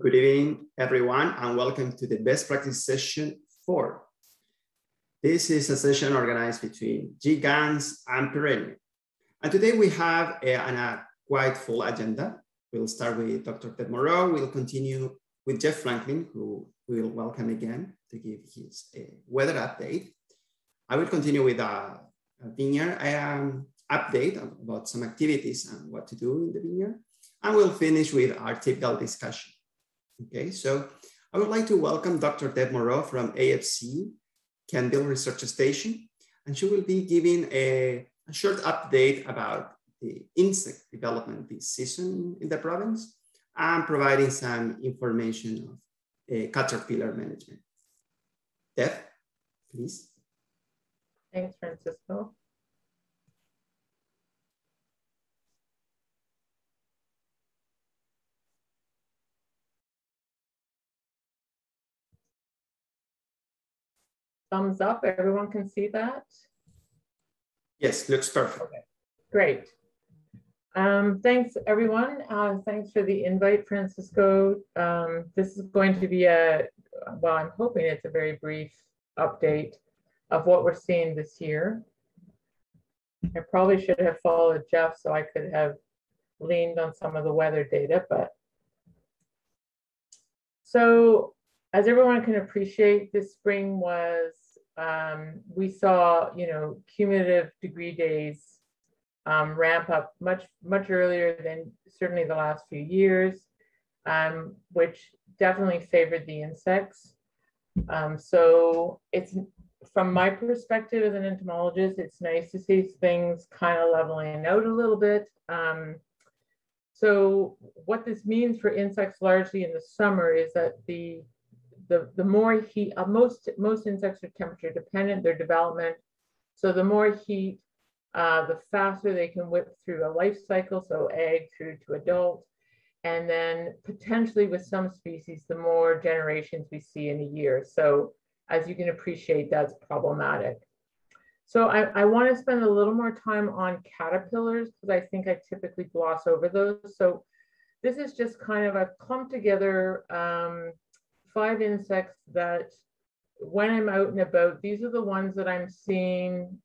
Good evening, everyone, and welcome to the best practice session four. This is a session organized between GGANS and Perennia. And today we have a, a quite full agenda. We'll start with Dr. Deb Moreau. We'll continue with Jeff Franklin, who we'll welcome again to give his uh, weather update. I will continue with a, a vineyard um, update about some activities and what to do in the vineyard. And we'll finish with our typical discussion. Okay, so I would like to welcome Dr. Deb Moreau from AFC Kentville Research Station, and she will be giving a, a short update about the insect development this season in the province and providing some information of uh, caterpillar management. Deb, please. Thanks, Francisco. Thumbs up. Everyone can see that? Yes, looks perfect. Okay. Great. Um, thanks, everyone. Uh, thanks for the invite, Francisco. Um, this is going to be a, well, I'm hoping it's a very brief update of what we're seeing this year. I probably should have followed Jeff so I could have leaned on some of the weather data, but so as everyone can appreciate, this spring was, um, we saw, you know, cumulative degree days um, ramp up much, much earlier than certainly the last few years, um, which definitely favored the insects. Um, so it's, from my perspective as an entomologist, it's nice to see things kind of leveling out a little bit. Um, so what this means for insects largely in the summer is that the the, the more heat, uh, most, most insects are temperature dependent, their development. So the more heat, uh, the faster they can whip through a life cycle, so egg through to adult. And then potentially with some species, the more generations we see in a year. So as you can appreciate, that's problematic. So I, I want to spend a little more time on caterpillars because I think I typically gloss over those. So this is just kind of a clump together um, five insects that when I'm out and about, these are the ones that I'm seeing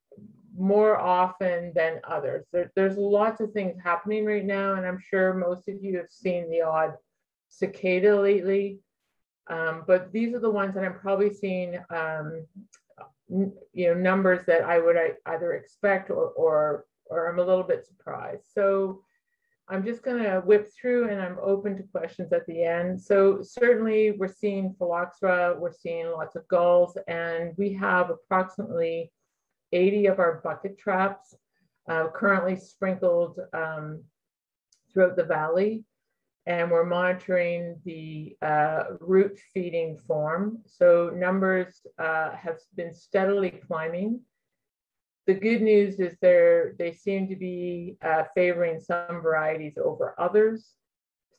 more often than others. There, there's lots of things happening right now, and I'm sure most of you have seen the odd cicada lately. Um, but these are the ones that I'm probably seeing, um, you know, numbers that I would either expect or, or, or I'm a little bit surprised. So I'm just going to whip through and I'm open to questions at the end. So certainly we're seeing phylloxera, we're seeing lots of galls, and we have approximately 80 of our bucket traps uh, currently sprinkled um, throughout the valley. And we're monitoring the uh, root feeding form. So numbers uh, have been steadily climbing the good news is they're, they seem to be uh, favoring some varieties over others.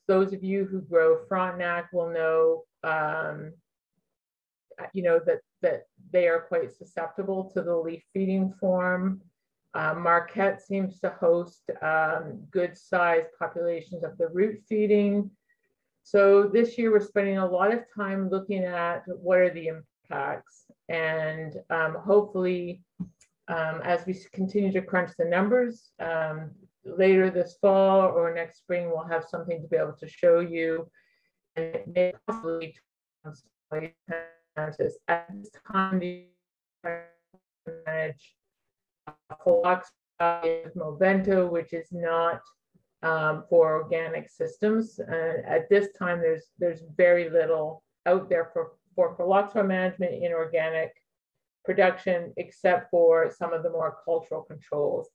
Those of you who grow Frontenac will know, um, you know, that, that they are quite susceptible to the leaf feeding form. Uh, Marquette seems to host um, good sized populations of the root feeding. So this year we're spending a lot of time looking at what are the impacts and um, hopefully um, as we continue to crunch the numbers, um, later this fall or next spring, we'll have something to be able to show you. And it may possibly at this time, the manage Movento, which is not um, for organic systems. And at this time, there's there's very little out there for, for phylloxera management in organic production except for some of the more cultural controls.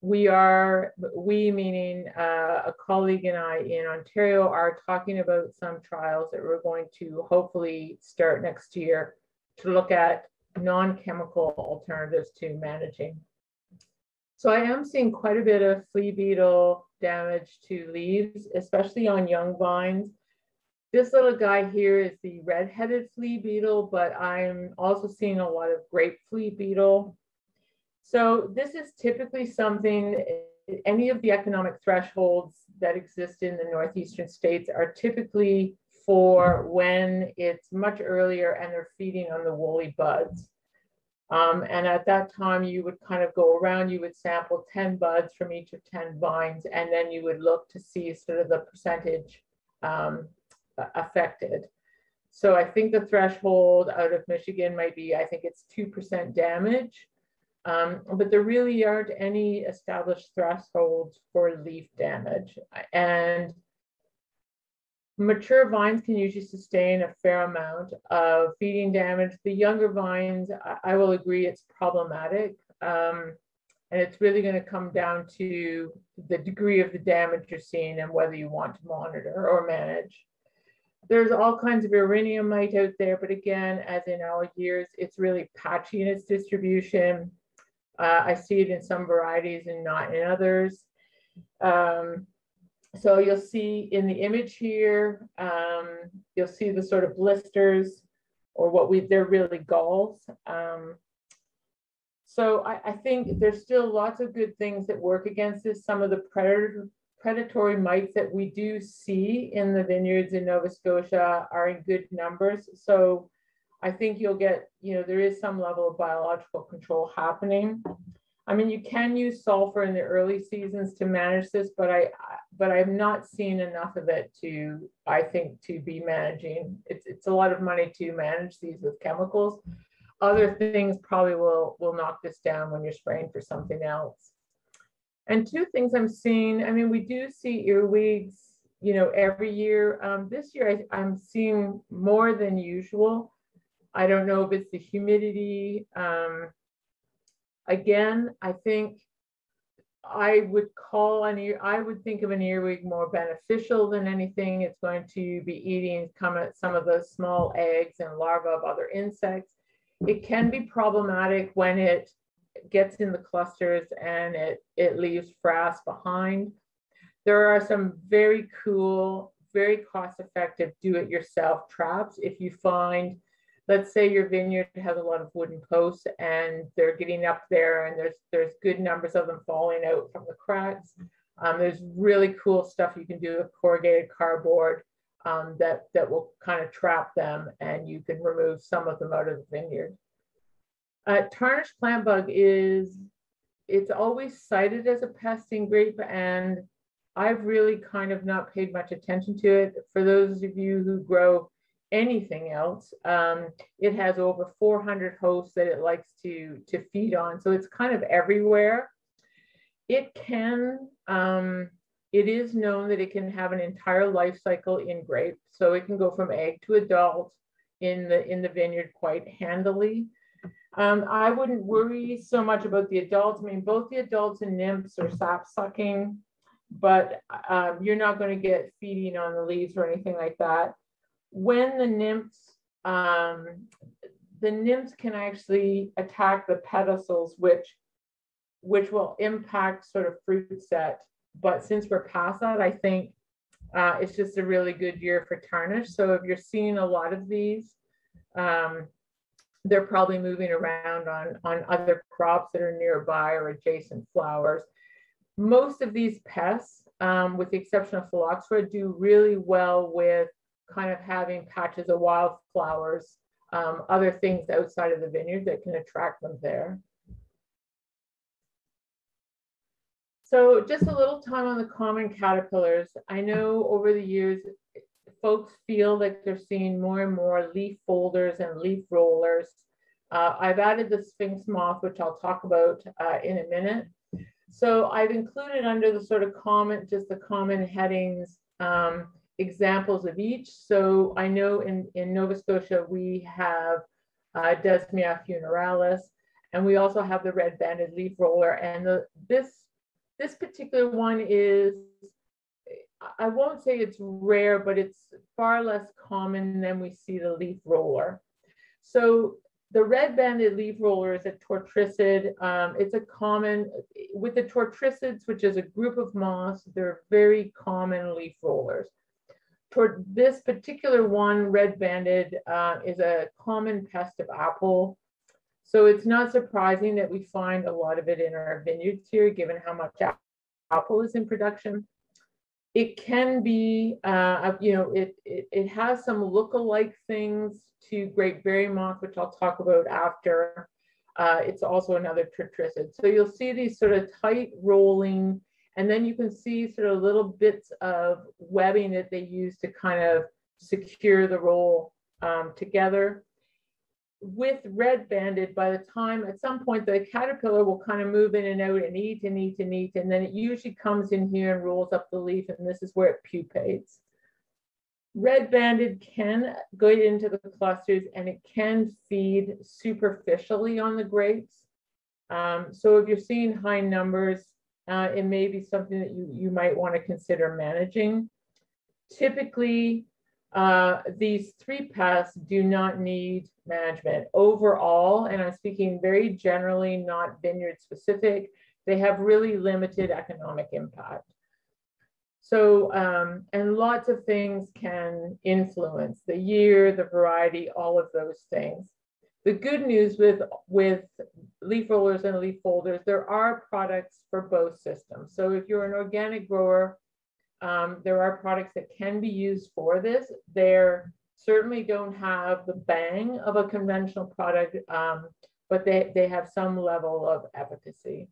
We are, we meaning uh, a colleague and I in Ontario are talking about some trials that we're going to hopefully start next year to look at non-chemical alternatives to managing. So I am seeing quite a bit of flea beetle damage to leaves, especially on young vines. This little guy here is the red-headed flea beetle, but I'm also seeing a lot of grape flea beetle. So this is typically something any of the economic thresholds that exist in the northeastern states are typically for when it's much earlier and they're feeding on the woolly buds. Um, and at that time, you would kind of go around, you would sample 10 buds from each of 10 vines, and then you would look to see sort of the percentage um, affected. So I think the threshold out of Michigan might be, I think it's 2% damage. Um, but there really aren't any established thresholds for leaf damage. And mature vines can usually sustain a fair amount of feeding damage. The younger vines, I, I will agree, it's problematic. Um, and it's really going to come down to the degree of the damage you're seeing and whether you want to monitor or manage. There's all kinds of erineum mite out there, but again, as in all years, it's really patchy in its distribution. Uh, I see it in some varieties and not in others. Um, so you'll see in the image here, um, you'll see the sort of blisters or what we, they're really galls. Um, so I, I, think there's still lots of good things that work against this. Some of the predator, predatory mites that we do see in the vineyards in Nova Scotia are in good numbers. So I think you'll get, you know, there is some level of biological control happening. I mean, you can use sulfur in the early seasons to manage this, but I, but I've not seen enough of it to, I think, to be managing. It's, it's a lot of money to manage these with chemicals. Other things probably will, will knock this down when you're spraying for something else. And two things I'm seeing, I mean, we do see earwigs, you know, every year. Um, this year I, I'm seeing more than usual. I don't know if it's the humidity. Um, again, I think I would call an ear, I would think of an earwig more beneficial than anything. It's going to be eating some of the small eggs and larvae of other insects. It can be problematic when it gets in the clusters and it, it leaves frass behind. There are some very cool, very cost effective do it yourself traps. If you find let's say your vineyard has a lot of wooden posts and they're getting up there and there's there's good numbers of them falling out from the cracks. Um, there's really cool stuff you can do with corrugated cardboard um, that, that will kind of trap them and you can remove some of them out of the vineyard. Uh, tarnished plant bug is, it's always cited as a pest in grape and I've really kind of not paid much attention to it. For those of you who grow anything else. Um, it has over 400 hosts that it likes to, to feed on. So it's kind of everywhere. It can, um, it is known that it can have an entire life cycle in grape. So it can go from egg to adult in the, in the vineyard quite handily. Um, I wouldn't worry so much about the adults. I mean, both the adults and nymphs are sap sucking, but um, you're not going to get feeding on the leaves or anything like that when the nymphs, um, the nymphs can actually attack the pedicels, which, which will impact sort of fruit set. But since we're past that, I think uh, it's just a really good year for tarnish. So if you're seeing a lot of these, um, they're probably moving around on, on other crops that are nearby or adjacent flowers. Most of these pests, um, with the exception of phylloxera, do really well with kind of having patches of wildflowers, um, other things outside of the vineyard that can attract them there. So just a little time on the common caterpillars. I know over the years, folks feel like they're seeing more and more leaf folders and leaf rollers. Uh, I've added the sphinx moth, which I'll talk about uh, in a minute. So I've included under the sort of common, just the common headings, um, examples of each. So I know in, in Nova Scotia, we have uh, Desmia funeralis, and we also have the red banded leaf roller. And the, this, this particular one is, I won't say it's rare, but it's far less common than we see the leaf roller. So the red banded leaf roller is a tortricid. Um, it's a common, with the tortricids, which is a group of moths, they're very common leaf rollers toward this particular one, red banded, uh, is a common pest of apple. So it's not surprising that we find a lot of it in our vineyards here, given how much apple is in production. It can be, uh, you know, it, it, it has some look-alike things to grape berry moth, which I'll talk about after. Uh, it's also another tortricid. So you'll see these sort of tight rolling, and then you can see sort of little bits of webbing that they use to kind of secure the roll um, together with red banded, by the time at some point the caterpillar will kind of move in and out and eat and eat and eat, and then it usually comes in here and rolls up the leaf, and this is where it pupates. Red banded can go into the clusters and it can feed superficially on the grapes. Um, so if you're seeing high numbers, uh, it may be something that you, you might want to consider managing. Typically, uh, these three pests do not need management. Overall, and I'm speaking very generally, not vineyard specific, they have really limited economic impact. So, um, and lots of things can influence the year, the variety, all of those things. The good news with, with leaf rollers and leaf folders, there are products for both systems. So if you're an organic grower, um, there are products that can be used for this. They're certainly don't have the bang of a conventional product, um, but they, they have some level of efficacy.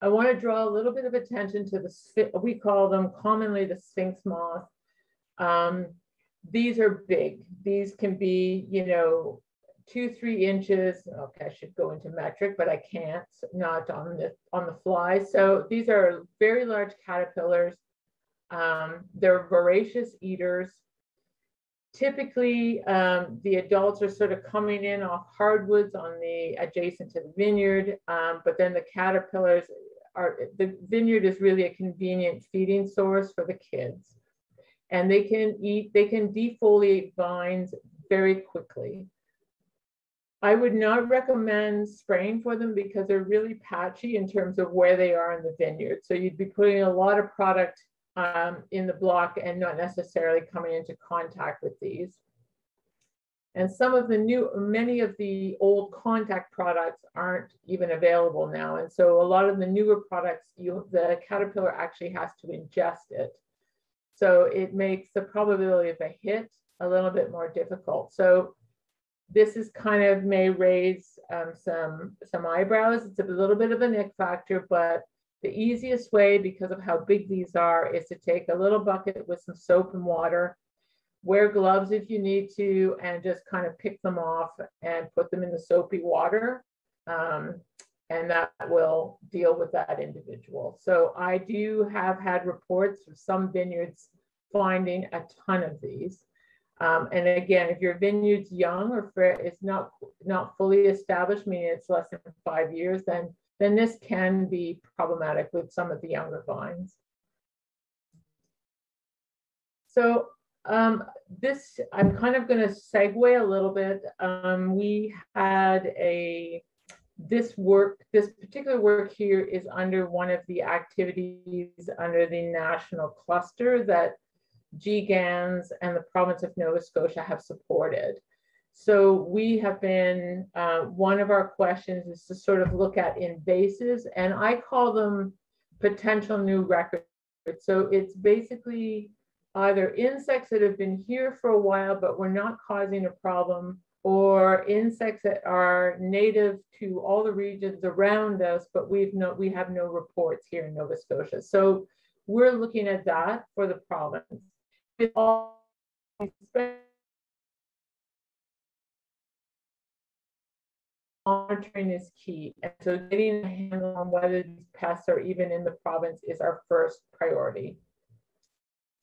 I want to draw a little bit of attention to the, we call them commonly the sphinx moth. Um, these are big. These can be, you know, two, three inches. Okay, I should go into metric, but I can't, not on the, on the fly. So these are very large caterpillars. Um, they're voracious eaters. Typically, um, the adults are sort of coming in off hardwoods on the adjacent to the vineyard, um, but then the caterpillars are, the vineyard is really a convenient feeding source for the kids. And they can eat, they can defoliate vines very quickly. I would not recommend spraying for them because they're really patchy in terms of where they are in the vineyard. So you'd be putting a lot of product um, in the block and not necessarily coming into contact with these. And some of the new, many of the old contact products aren't even available now. And so a lot of the newer products, you, the caterpillar actually has to ingest it. So it makes the probability of a hit a little bit more difficult. So this is kind of may raise um, some, some eyebrows. It's a little bit of a nick factor, but the easiest way, because of how big these are, is to take a little bucket with some soap and water, wear gloves if you need to, and just kind of pick them off and put them in the soapy water. Um, and that will deal with that individual. So I do have had reports of some vineyards finding a ton of these. Um, and again, if your vineyard's young or it's not not fully established, meaning it's less than five years, then then this can be problematic with some of the younger vines. So um, this, I'm kind of going to segue a little bit. Um, we had a, this work, this particular work here is under one of the activities under the national cluster that GGANS and the province of Nova Scotia have supported. So we have been, uh, one of our questions is to sort of look at invasives, and I call them potential new records. So it's basically either insects that have been here for a while, but we're not causing a problem, or insects that are native to all the regions around us, but we've no, we have no reports here in Nova Scotia. So we're looking at that for the province. all monitoring is key. And so getting a handle on whether these pests are even in the province is our first priority.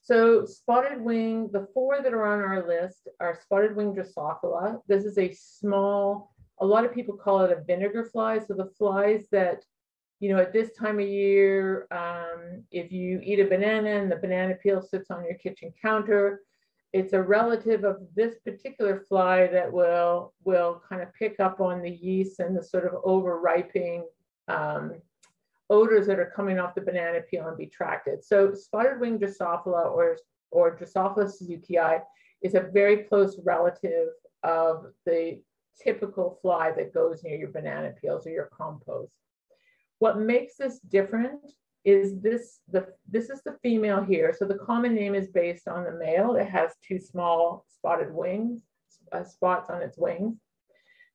So spotted wing, the four that are on our list are spotted wing Drosophila. This is a small, a lot of people call it a vinegar fly. So the flies that, you know, at this time of year, um, if you eat a banana and the banana peel sits on your kitchen counter, it's a relative of this particular fly that will will kind of pick up on the yeast and the sort of overripening um, odors that are coming off the banana peel and be tracted. So spotted wing Drosophila or, or Drosophila suzukii is a very close relative of the typical fly that goes near your banana peels or your compost. What makes this different is this the this is the female here. So the common name is based on the male. It has two small spotted wings, uh, spots on its wings.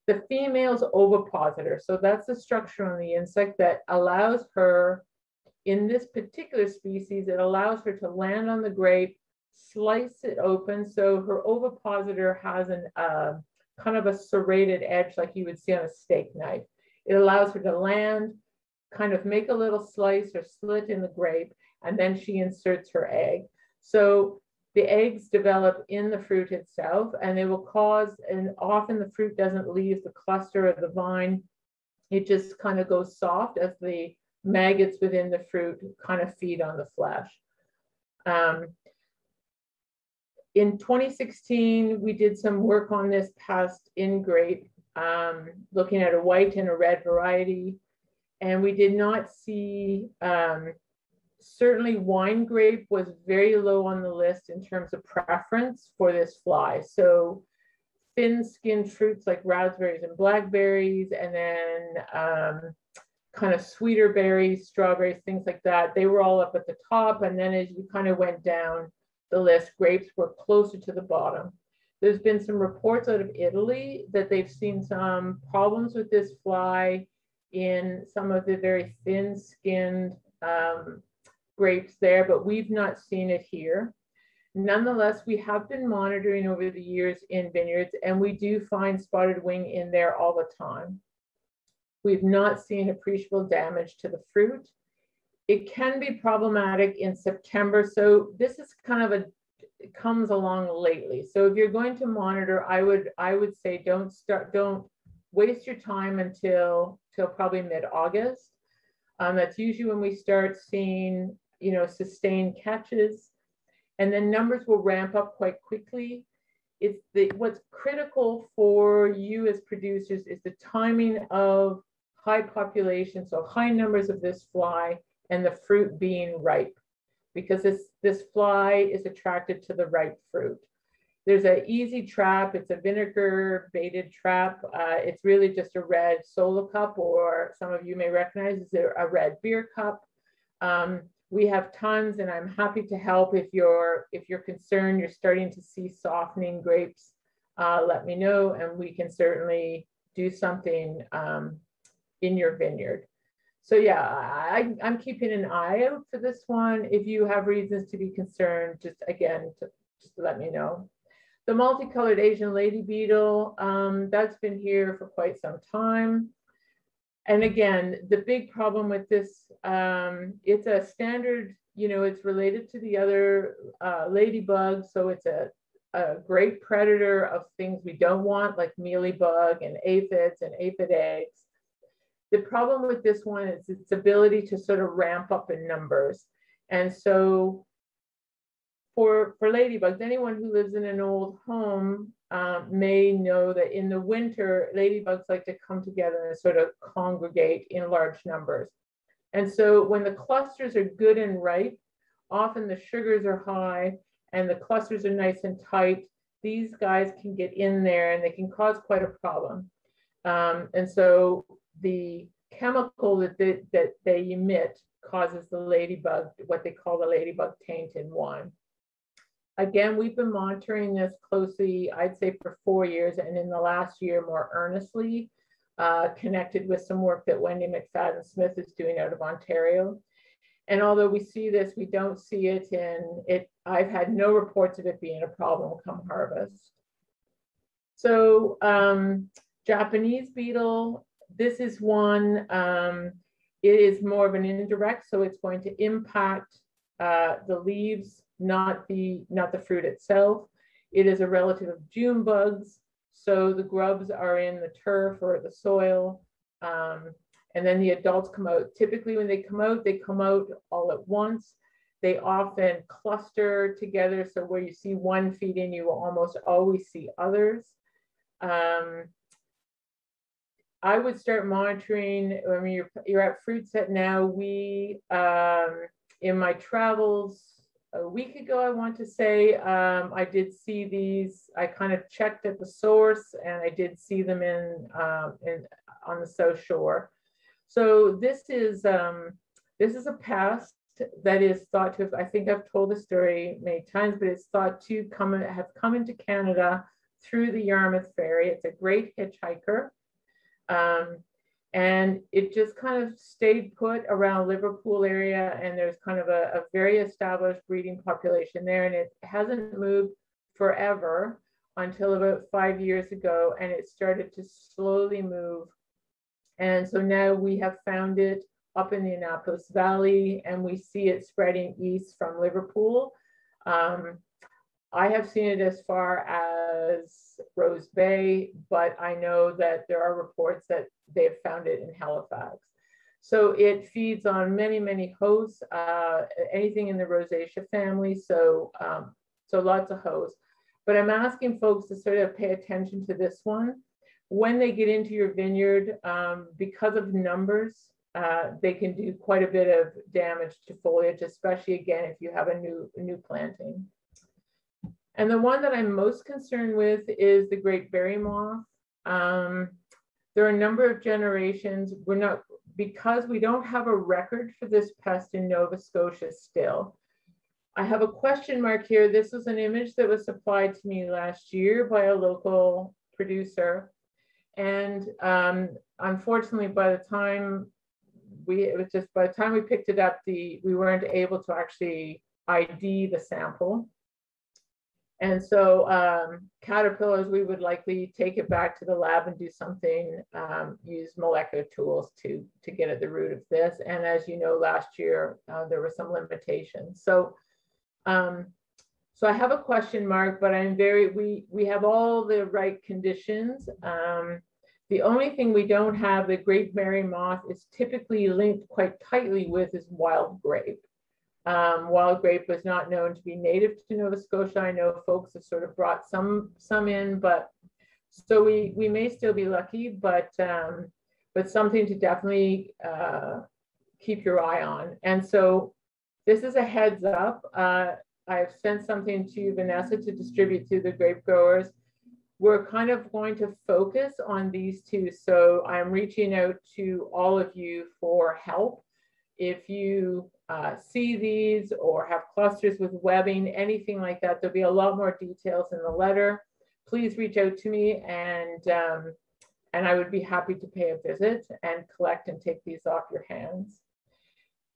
The female's ovipositor. So that's the structure on the insect that allows her, in this particular species, it allows her to land on the grape, slice it open. So her ovipositor has an uh, kind of a serrated edge like you would see on a steak knife. It allows her to land, kind of make a little slice or slit in the grape, and then she inserts her egg. So the eggs develop in the fruit itself and they will cause, and often the fruit doesn't leave the cluster of the vine. It just kind of goes soft as the maggots within the fruit kind of feed on the flesh. Um, in 2016, we did some work on this past in grape, um, looking at a white and a red variety. And we did not see, um, certainly wine grape was very low on the list in terms of preference for this fly. So thin skinned fruits like raspberries and blackberries, and then um, kind of sweeter berries, strawberries, things like that, they were all up at the top. And then as you kind of went down, the list, grapes were closer to the bottom. There's been some reports out of Italy that they've seen some problems with this fly in some of the very thin skinned um, grapes there, but we've not seen it here. Nonetheless, we have been monitoring over the years in vineyards and we do find spotted wing in there all the time. We've not seen appreciable damage to the fruit it can be problematic in September. So this is kind of a comes along lately. So if you're going to monitor, I would I would say don't start don't waste your time until till probably mid-August. Um, that's usually when we start seeing you know sustained catches, and then numbers will ramp up quite quickly. It's the what's critical for you as producers is the timing of high population, so high numbers of this fly and the fruit being ripe because this, this fly is attracted to the ripe fruit. There's an easy trap. It's a vinegar baited trap. Uh, it's really just a red solo cup, or some of you may recognize is a red beer cup. Um, we have tons, and I'm happy to help if you're if you're concerned. You're starting to see softening grapes. Uh, let me know, and we can certainly do something um, in your vineyard so yeah, I, I'm keeping an eye out for this one. If you have reasons to be concerned, just again, just let me know. The multicolored Asian lady beetle, um, that's been here for quite some time. And again, the big problem with this, um, it's a standard, you know, it's related to the other uh, ladybugs. So it's a, a great predator of things we don't want, like mealybug and aphids and aphid eggs. The problem with this one is its ability to sort of ramp up in numbers. And so for, for ladybugs, anyone who lives in an old home um, may know that in the winter, ladybugs like to come together and sort of congregate in large numbers. And so when the clusters are good and ripe, often the sugars are high and the clusters are nice and tight. These guys can get in there and they can cause quite a problem. Um, and so the chemical that they, that they emit causes the ladybug, what they call the ladybug taint in wine. Again, we've been monitoring this closely, I'd say for four years, and in the last year more earnestly, uh, connected with some work that Wendy McFadden Smith is doing out of Ontario. And although we see this, we don't see it in it. I've had no reports of it being a problem come harvest. So um, Japanese beetle this is one, um, it is more of an indirect, so it's going to impact uh, the leaves, not the, not the fruit itself. It is a relative of June bugs, so the grubs are in the turf or the soil. Um, and then the adults come out. Typically when they come out, they come out all at once. They often cluster together. So where you see one feeding, you will almost always see others. Um, I would start monitoring. I mean, you're, you're at Fruit Set now. We, um, in my travels a week ago, I want to say, um, I did see these. I kind of checked at the source, and I did see them in, um, in on the South Shore. So this is um, this is a pest that is thought to have, I think I've told the story many times, but it's thought to come have come into Canada through the Yarmouth Ferry. It's a great hitchhiker. Um, and it just kind of stayed put around Liverpool area and there's kind of a, a very established breeding population there and it hasn't moved forever until about five years ago and it started to slowly move. And so now we have found it up in the Annapolis Valley and we see it spreading east from Liverpool. Um, I have seen it as far as Rose Bay, but I know that there are reports that they've found it in Halifax. So it feeds on many, many hosts, uh, anything in the Rosaceae family. So, um, so lots of hosts. But I'm asking folks to sort of pay attention to this one. When they get into your vineyard, um, because of numbers, uh, they can do quite a bit of damage to foliage, especially again if you have a new, new planting. And the one that I'm most concerned with is the grape berry moth. Um, there are a number of generations. We're not, because we don't have a record for this pest in Nova Scotia still. I have a question mark here. This was an image that was supplied to me last year by a local producer. And um, unfortunately, by the time we, it was just by the time we picked it up, the we weren't able to actually ID the sample. And so um, caterpillars, we would likely take it back to the lab and do something, um, use molecular tools to, to get at the root of this. And as you know, last year, uh, there were some limitations. So, um, so I have a question mark, but I'm very, we, we have all the right conditions. Um, the only thing we don't have, the grape berry moth is typically linked quite tightly with is wild grape. Um, wild grape was not known to be native to Nova Scotia. I know folks have sort of brought some some in, but so we we may still be lucky, but um, but something to definitely uh, keep your eye on. And so this is a heads up. Uh, I've sent something to Vanessa to distribute to the grape growers. We're kind of going to focus on these two. So I'm reaching out to all of you for help. If you uh, see these or have clusters with webbing, anything like that. There'll be a lot more details in the letter. Please reach out to me and, um, and I would be happy to pay a visit and collect and take these off your hands.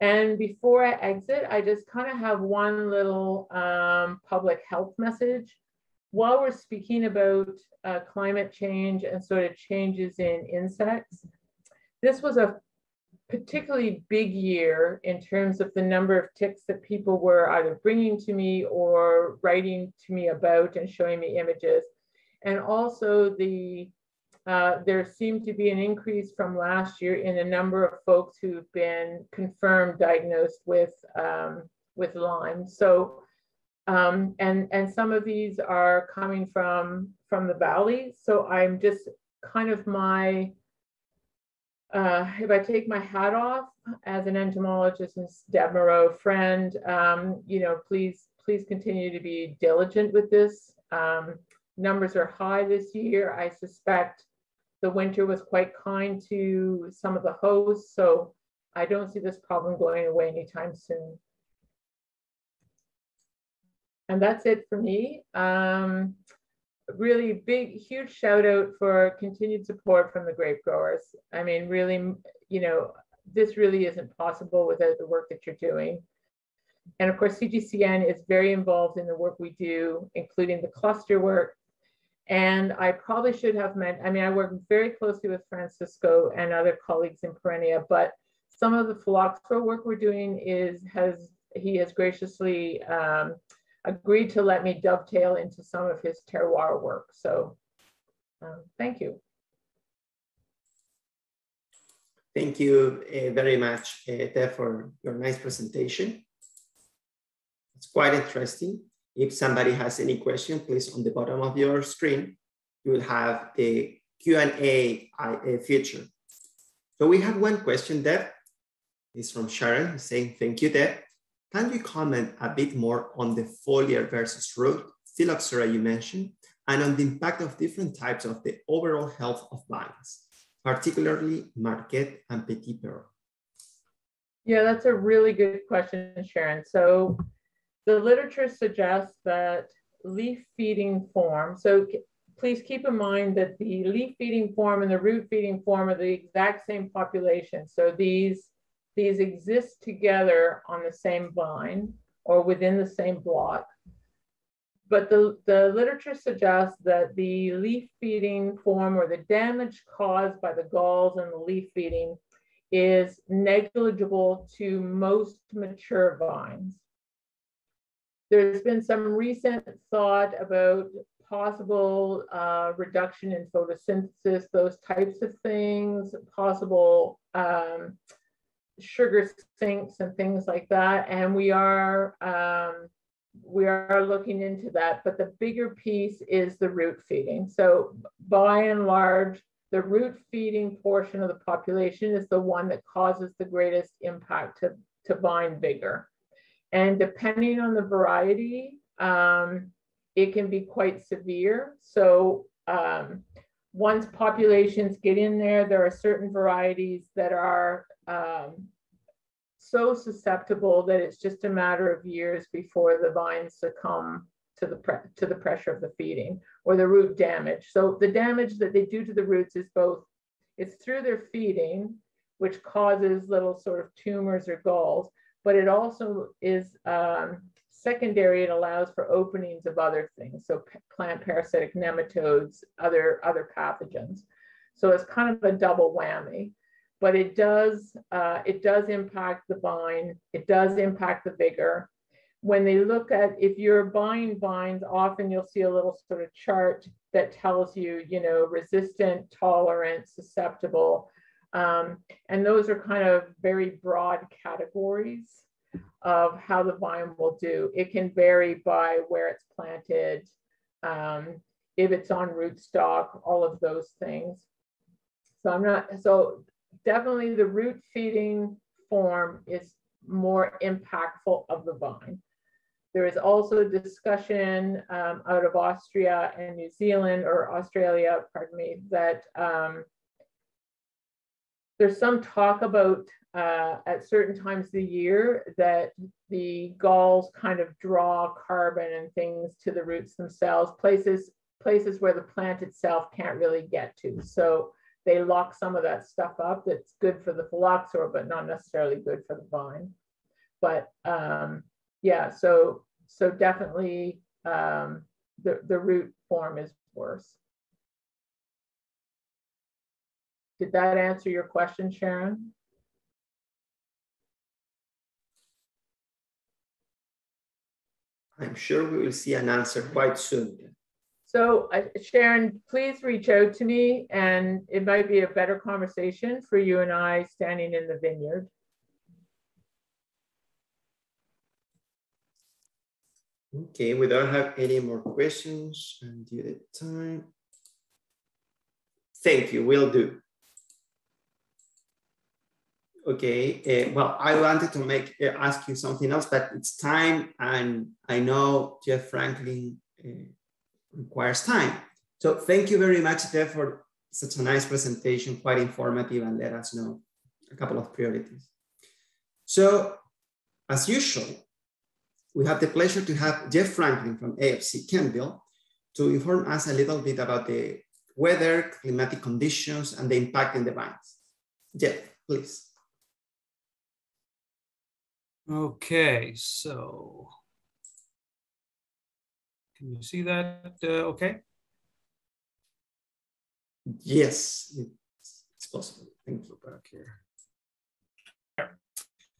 And before I exit, I just kind of have one little um, public health message. While we're speaking about uh, climate change and sort of changes in insects, this was a particularly big year in terms of the number of ticks that people were either bringing to me or writing to me about and showing me images. And also the uh, there seemed to be an increase from last year in the number of folks who've been confirmed diagnosed with um, with Lyme. So, um, and and some of these are coming from from the valley. So I'm just kind of my uh, if I take my hat off as an entomologist and Deb Moreau friend, um, you know, please, please continue to be diligent with this. Um, numbers are high this year. I suspect the winter was quite kind to some of the hosts, so I don't see this problem going away anytime soon. And that's it for me. Um, really big, huge shout out for continued support from the grape growers. I mean, really, you know, this really isn't possible without the work that you're doing. And of course, CGCN is very involved in the work we do, including the cluster work. And I probably should have meant, I mean, I work very closely with Francisco and other colleagues in Perennia, but some of the phylloxera work we're doing is, has, he has graciously um, agreed to let me dovetail into some of his terroir work. So um, thank you. Thank you uh, very much, uh, for your nice presentation. It's quite interesting. If somebody has any question, please on the bottom of your screen, you will have the Q&A uh, feature. So we have one question there. It's from Sharon saying, thank you, Deb. Can you comment a bit more on the foliar versus root phylloxera you mentioned, and on the impact of different types of the overall health of vines, particularly Marquette and Petit Pearl? Yeah, that's a really good question, Sharon. So the literature suggests that leaf feeding form, so please keep in mind that the leaf feeding form and the root feeding form are the exact same population. So these, these exist together on the same vine or within the same block. But the, the literature suggests that the leaf feeding form or the damage caused by the galls and the leaf feeding is negligible to most mature vines. There's been some recent thought about possible uh, reduction in photosynthesis, those types of things, possible um, sugar sinks and things like that. And we are um, we are looking into that, but the bigger piece is the root feeding. So by and large, the root feeding portion of the population is the one that causes the greatest impact to, to vine vigor. And depending on the variety, um, it can be quite severe. So um, once populations get in there, there are certain varieties that are um, so susceptible that it's just a matter of years before the vines succumb to the to the pressure of the feeding or the root damage. So the damage that they do to the roots is both it's through their feeding, which causes little sort of tumors or galls, but it also is um, secondary. It allows for openings of other things, so plant parasitic nematodes, other other pathogens. So it's kind of a double whammy but it does uh, it does impact the vine. It does impact the vigor. When they look at if you're buying vines, often you'll see a little sort of chart that tells you, you know, resistant, tolerant, susceptible, um, and those are kind of very broad categories of how the vine will do. It can vary by where it's planted, um, if it's on rootstock, all of those things. So I'm not, so definitely the root feeding form is more impactful of the vine. There is also discussion um, out of Austria and New Zealand or Australia, pardon me, that um, there's some talk about uh, at certain times of the year that the galls kind of draw carbon and things to the roots themselves, places places where the plant itself can't really get to. So they lock some of that stuff up that's good for the phylloxera, but not necessarily good for the vine. But um, yeah, so so definitely um, the, the root form is worse. Did that answer your question, Sharon? I'm sure we will see an answer quite soon. So uh, Sharon, please reach out to me and it might be a better conversation for you and I standing in the vineyard. Okay, we don't have any more questions and due to time. Thank you, will do. Okay, uh, well, I wanted to make uh, ask you something else, but it's time and I know Jeff Franklin uh, requires time. So thank you very much, Jeff, for such a nice presentation, quite informative, and let us know a couple of priorities. So as usual, we have the pleasure to have Jeff Franklin from AFC Kentville to inform us a little bit about the weather, climatic conditions, and the impact in the vines. Jeff, please. Okay, so can you see that uh, okay? Yes, it's possible. Thank you. Back here.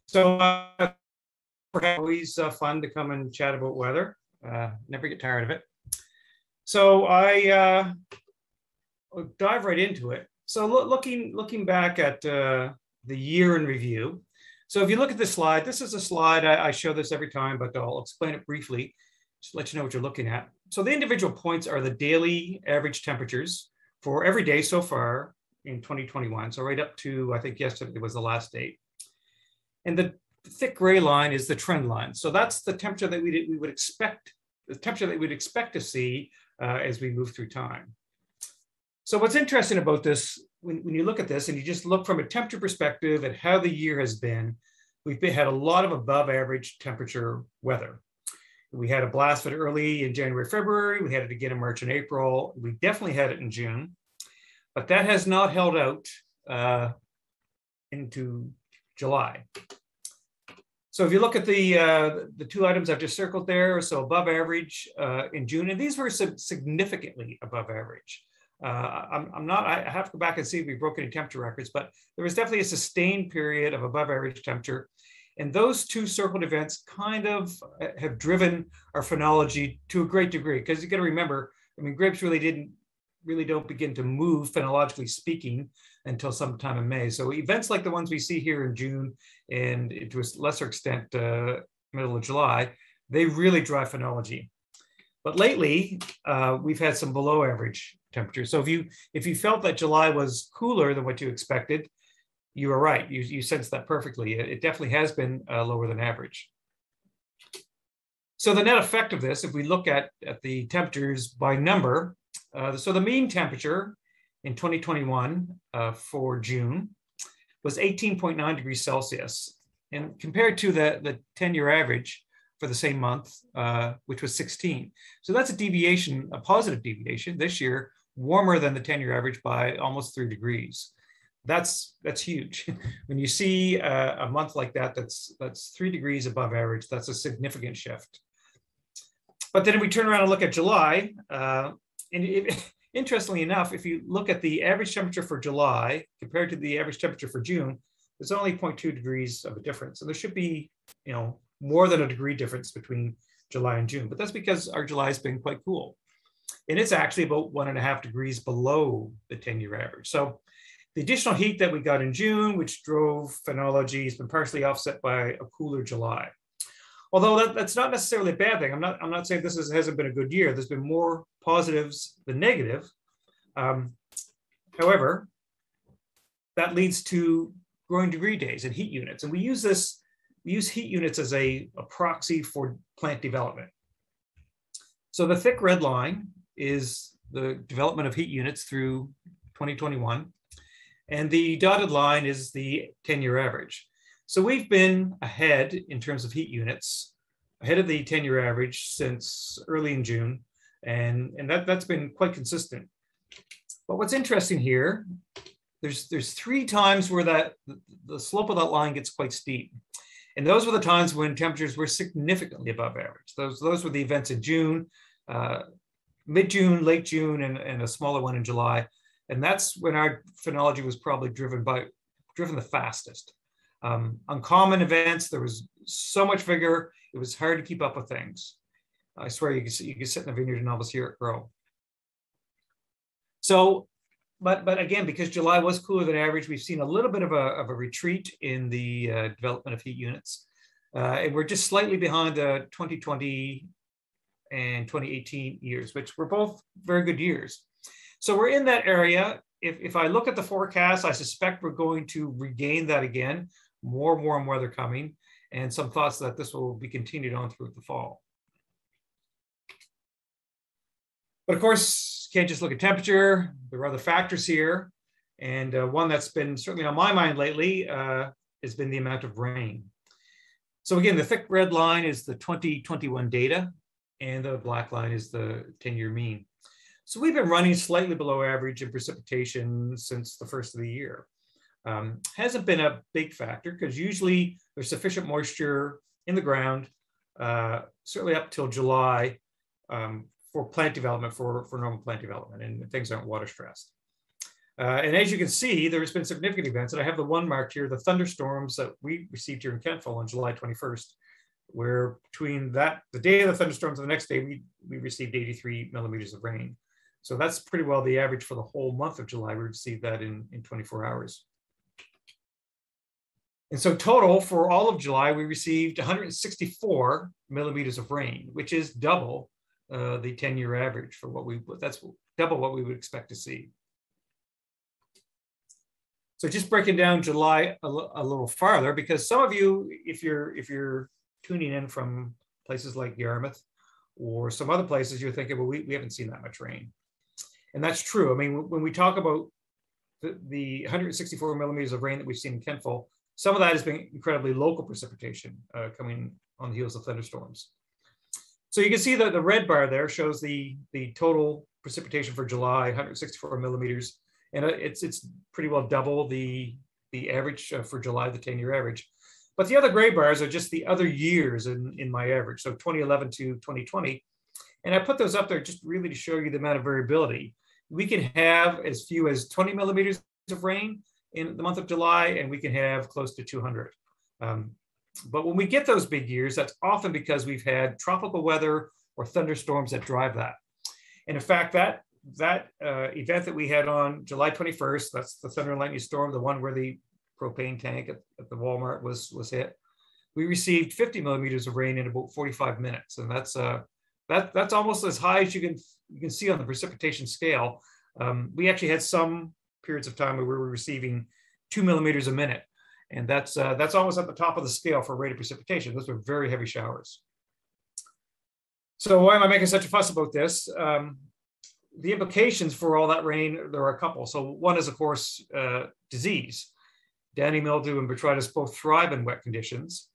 So uh, always uh, fun to come and chat about weather. Uh, never get tired of it. So I uh, dive right into it. So lo looking looking back at uh, the year in review. So if you look at this slide, this is a slide I, I show this every time, but I'll explain it briefly just let you know what you're looking at. So the individual points are the daily average temperatures for every day so far in 2021. So right up to, I think yesterday was the last date. And the thick gray line is the trend line. So that's the temperature that we, we would expect, the temperature that we'd expect to see uh, as we move through time. So what's interesting about this, when, when you look at this and you just look from a temperature perspective at how the year has been, we've been, had a lot of above average temperature weather. We had a blast of it early in January, February. We had it again in March and April. We definitely had it in June, but that has not held out uh, into July. So if you look at the uh, the two items I've just circled there, so above average uh, in June, and these were significantly above average. Uh, I'm, I'm, not, I have to go back and see if we broke any temperature records, but there was definitely a sustained period of above average temperature. And those two circled events kind of uh, have driven our phenology to a great degree, because you got to remember, I mean, grapes really didn't, really don't begin to move phenologically speaking until sometime in May. So events like the ones we see here in June and to a lesser extent, uh, middle of July, they really drive phenology. But lately, uh, we've had some below average temperatures. So if you if you felt that July was cooler than what you expected, you were right. You, you sensed that perfectly. It, it definitely has been uh, lower than average. So the net effect of this, if we look at, at the temperatures by number, uh, so the mean temperature in 2021 uh, for June was 18.9 degrees Celsius. And compared to the, the 10 year average for the same month, uh, which was 16. So that's a deviation, a positive deviation this year, warmer than the 10 year average by almost three degrees. That's that's huge. when you see a, a month like that, that's that's three degrees above average. That's a significant shift. But then if we turn around and look at July, uh, and it, Interestingly enough, if you look at the average temperature for July compared to the average temperature for June, there's only 0.2 degrees of a difference. And there should be, you know, more than a degree difference between July and June, but that's because our July has been quite cool. And it's actually about one and a half degrees below the 10 year average. So the additional heat that we got in June, which drove phenology, has been partially offset by a cooler July although that, that's not necessarily a bad thing. I'm not, I'm not saying this is, hasn't been a good year. There's been more positives than negative. Um, however, that leads to growing degree days and heat units. And we use this, we use heat units as a, a proxy for plant development. So the thick red line is the development of heat units through 2021. And the dotted line is the 10 year average. So we've been ahead in terms of heat units, ahead of the 10 year average since early in June. And, and that, that's been quite consistent. But what's interesting here, there's, there's three times where that the slope of that line gets quite steep. And those were the times when temperatures were significantly above average. Those, those were the events in June, uh, mid-June, late June, and, and a smaller one in July. And that's when our phenology was probably driven by driven the fastest. Um, uncommon events, there was so much vigor, it was hard to keep up with things. I swear you can, you can sit in a vineyard and almost hear it grow. So, but, but again, because July was cooler than average, we've seen a little bit of a, of a retreat in the uh, development of heat units. Uh, and we're just slightly behind the 2020 and 2018 years, which were both very good years. So we're in that area. If, if I look at the forecast, I suspect we're going to regain that again more warm weather coming, and some thoughts that this will be continued on through the fall. But of course, can't just look at temperature. There are other factors here. And uh, one that's been certainly on my mind lately uh, has been the amount of rain. So again, the thick red line is the 2021 data, and the black line is the 10-year mean. So we've been running slightly below average in precipitation since the first of the year um, hasn't been a big factor because usually there's sufficient moisture in the ground, uh, certainly up till July um, for plant development, for, for normal plant development, and things aren't water stressed. Uh, and as you can see, there's been significant events, and I have the one marked here, the thunderstorms that we received here in Kentville on July 21st, where between that, the day of the thunderstorms and the next day, we, we received 83 millimeters of rain. So that's pretty well the average for the whole month of July. We received that in, in 24 hours. And so total for all of July, we received 164 millimeters of rain, which is double uh, the 10 year average for what we, that's double what we would expect to see. So just breaking down July a, a little farther, because some of you, if you're, if you're tuning in from places like Yarmouth or some other places, you're thinking, well, we, we haven't seen that much rain. And that's true. I mean, when we talk about the, the 164 millimeters of rain that we've seen in Kentville, some of that has been incredibly local precipitation uh, coming on the heels of thunderstorms. So you can see that the red bar there shows the, the total precipitation for July, 164 millimeters. And uh, it's, it's pretty well double the, the average uh, for July, the 10-year average. But the other gray bars are just the other years in, in my average. So 2011 to 2020. And I put those up there just really to show you the amount of variability. We can have as few as 20 millimeters of rain in the month of July, and we can have close to 200. Um, but when we get those big years, that's often because we've had tropical weather or thunderstorms that drive that. And in fact, that that uh, event that we had on July 21st, that's the thunder and lightning storm, the one where the propane tank at, at the Walmart was was hit. We received 50 millimeters of rain in about 45 minutes, and that's uh, that that's almost as high as you can you can see on the precipitation scale. Um, we actually had some periods of time where we were receiving two millimeters a minute. And that's, uh, that's almost at the top of the scale for rate of precipitation. Those were very heavy showers. So why am I making such a fuss about this? Um, the implications for all that rain, there are a couple. So one is, of course, uh, disease. Downy mildew and botrytis both thrive in wet conditions.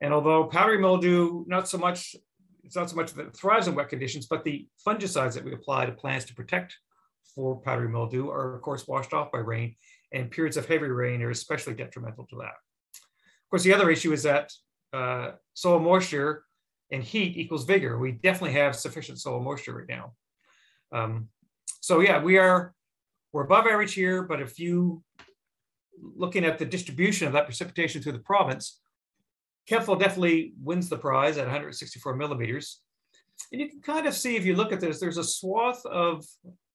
And although powdery mildew, not so much, it's not so much that it thrives in wet conditions, but the fungicides that we apply to plants to protect for powdery mildew are of course washed off by rain and periods of heavy rain are especially detrimental to that. Of course, the other issue is that uh, soil moisture and heat equals vigor. We definitely have sufficient soil moisture right now. Um, so yeah, we are, we're above average here, but if you, looking at the distribution of that precipitation through the province, Kentville definitely wins the prize at 164 millimeters. And you can kind of see if you look at this, there's a swath of,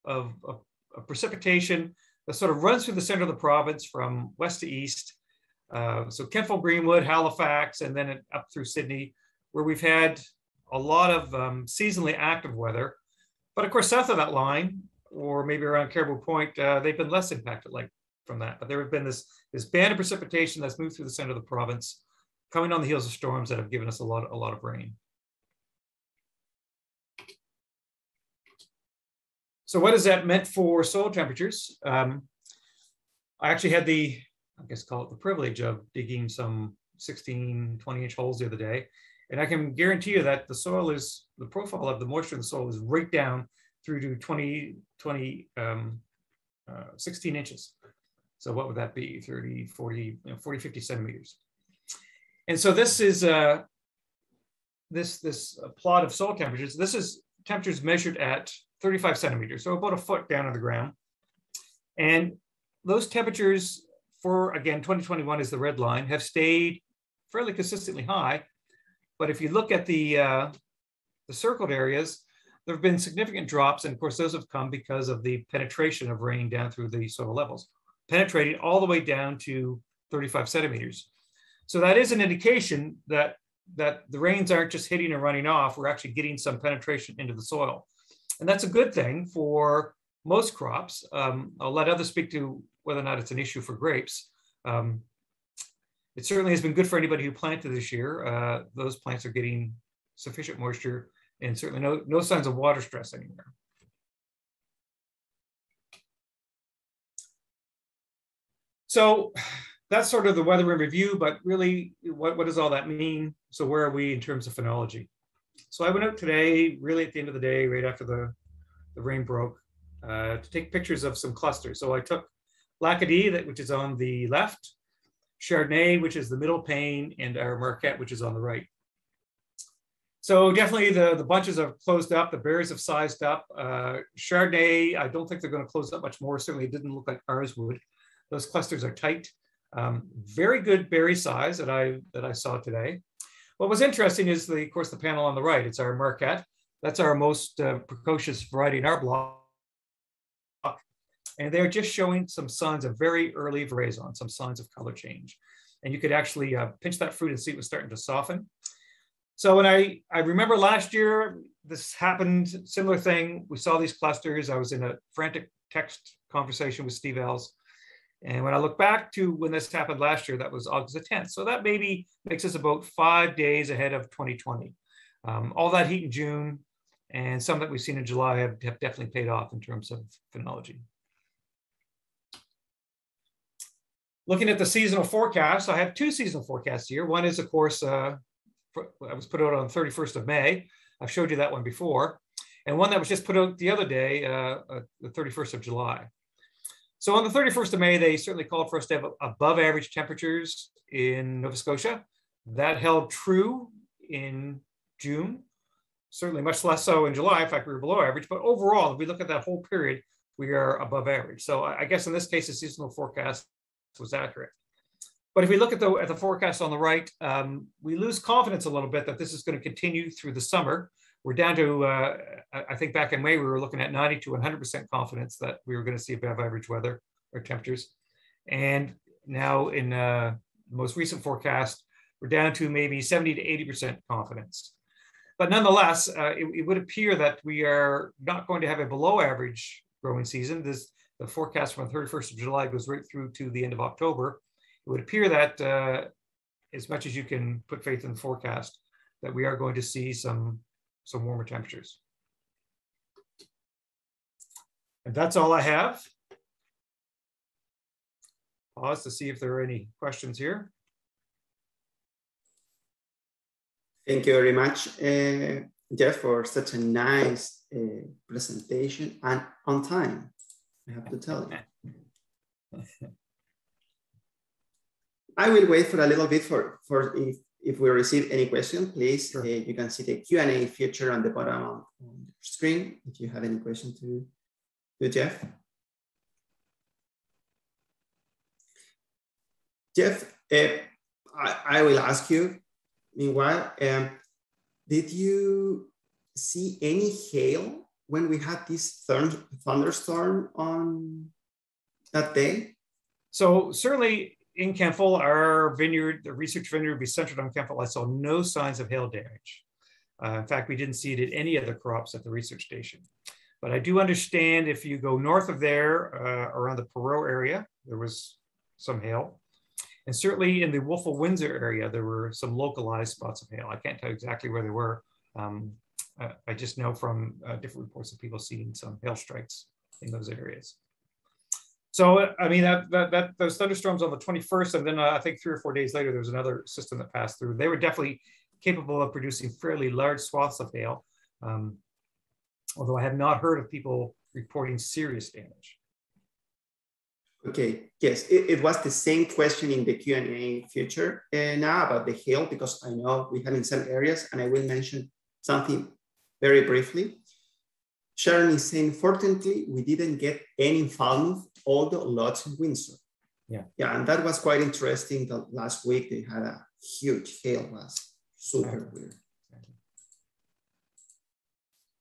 of, of, of precipitation that sort of runs through the center of the province from west to east. Uh, so Kentville, Greenwood, Halifax, and then up through Sydney, where we've had a lot of um, seasonally active weather. But of course, south of that line, or maybe around Caribou Point, uh, they've been less impacted like from that. But there have been this, this band of precipitation that's moved through the center of the province, coming on the heels of storms that have given us a lot, a lot of rain. So what has that meant for soil temperatures? Um, I actually had the, I guess call it the privilege of digging some 16, 20 inch holes the other day. And I can guarantee you that the soil is, the profile of the moisture in the soil is right down through to 20, 20, um, uh, 16 inches. So what would that be? 30, 40, you know, 40, 50 centimeters. And so this is uh, this, this uh, plot of soil temperatures. This is temperatures measured at 35 centimeters, so about a foot down on the ground. And those temperatures for, again, 2021 is the red line, have stayed fairly consistently high. But if you look at the, uh, the circled areas, there have been significant drops. And of course, those have come because of the penetration of rain down through the soil levels, penetrating all the way down to 35 centimeters. So that is an indication that, that the rains aren't just hitting and running off. We're actually getting some penetration into the soil. And that's a good thing for most crops. Um, I'll let others speak to whether or not it's an issue for grapes. Um, it certainly has been good for anybody who planted this year. Uh, those plants are getting sufficient moisture and certainly no, no signs of water stress anywhere. So that's sort of the weather in review, but really what, what does all that mean? So where are we in terms of phenology? So I went out today, really at the end of the day, right after the, the rain broke, uh, to take pictures of some clusters. So I took L'Acadie, that which is on the left, Chardonnay, which is the middle pane, and our Marquette, which is on the right. So definitely the, the bunches have closed up, the berries have sized up. Uh, Chardonnay, I don't think they're going to close up much more. Certainly it didn't look like ours would. Those clusters are tight. Um, very good berry size that I that I saw today. What was interesting is, the, of course, the panel on the right. It's our Marquette. That's our most uh, precocious variety in our block. And they're just showing some signs of very early veraison, some signs of color change. And you could actually uh, pinch that fruit and see it was starting to soften. So when I, I remember last year, this happened, similar thing. We saw these clusters. I was in a frantic text conversation with Steve Ells and when I look back to when this happened last year, that was August the 10th. So that maybe makes us about five days ahead of 2020. Um, all that heat in June and some that we've seen in July have, have definitely paid off in terms of phenology. looking at the seasonal forecast, I have two seasonal forecasts here. One is, of course, uh, I was put out on 31st of May. I've showed you that one before. And one that was just put out the other day, uh, uh, the 31st of July. So on the 31st of May, they certainly called for us to have above average temperatures in Nova Scotia. That held true in June, certainly much less so in July. In fact, we were below average. But overall, if we look at that whole period, we are above average. So I guess in this case, the seasonal forecast was accurate. But if we look at the, at the forecast on the right, um, we lose confidence a little bit that this is going to continue through the summer. We're down to, uh, I think back in May, we were looking at 90 to 100% confidence that we were going to see above average weather or temperatures. And now in uh, most recent forecast, we're down to maybe 70 to 80% confidence. But nonetheless, uh, it, it, would appear that we are not going to have a below average growing season. This the forecast from the 31st of July goes right through to the end of October. It would appear that uh, as much as you can put faith in the forecast, that we are going to see some, some warmer temperatures. And that's all I have. Pause to see if there are any questions here. Thank you very much, uh, Jeff, for such a nice uh, presentation and on time. I have to tell you. I will wait for a little bit for, for if, if we receive any question, please, sure. uh, you can see the Q&A feature on the bottom of the screen if you have any question to, to Jeff. Jeff, uh, I, I, will ask you, meanwhile, um, did you see any hail when we had this thunderstorm on that day? So certainly in Kentville, our vineyard, the research vineyard, would be centered on Kentville. I saw no signs of hail damage. Uh, in fact, we didn't see it in any of the crops at the research station. But I do understand if you go north of there, uh, around the Pereau area, there was some hail. And certainly in the Wolfville Windsor area, there were some localized spots of hail. I can't tell exactly where they were. Um, uh, I just know from uh, different reports of people seeing some hail strikes in those areas. So, I mean, that, that, that those thunderstorms on the 21st, and then uh, I think three or four days later, there was another system that passed through. They were definitely capable of producing fairly large swaths of hail, um, although I have not heard of people reporting serious damage. Okay, yes, it, it, was the same question in the Q&A future uh, now about the hail, because I know we have in some areas, and I will mention something very briefly. Sharon is saying, fortunately, we didn't get any in Falmouth, although lots in Windsor. Yeah. Yeah, and that was quite interesting. The last week they had a huge hail was super weird.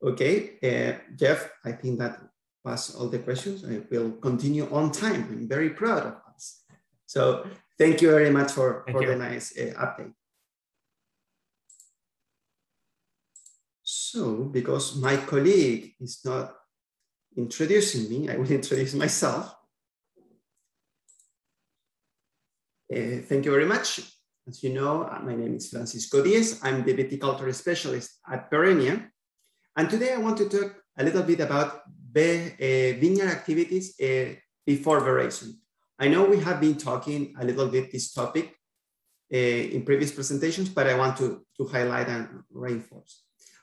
Okay, uh, Jeff, I think that was all the questions. I will continue on time. I'm very proud of us. So thank you very much for, for the nice uh, update. So, because my colleague is not introducing me, I will introduce myself. Uh, thank you very much. As you know, uh, my name is Francisco Diez. I'm the viticulture specialist at Perennia. And today I want to talk a little bit about the, uh, vineyard activities uh, before veraison. I know we have been talking a little bit this topic uh, in previous presentations, but I want to, to highlight and reinforce.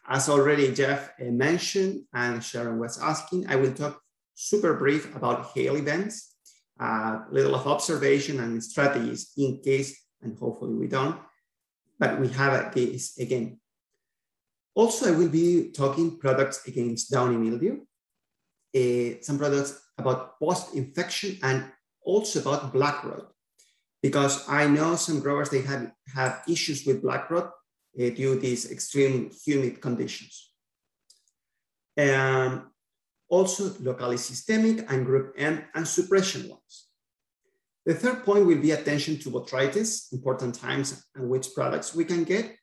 As already Jeff uh, mentioned and Sharon was asking, I will talk super brief about hail events, a uh, little of observation and strategies in case, and hopefully we don't, but we have a case again. Also, I will be talking products against downy mildew, uh, some products about post-infection and also about black rot, because I know some growers, they have, have issues with black rot uh, due to these extreme humid conditions. And also locally systemic and group M and suppression ones. The third point will be attention to botrytis, important times and which products we can get.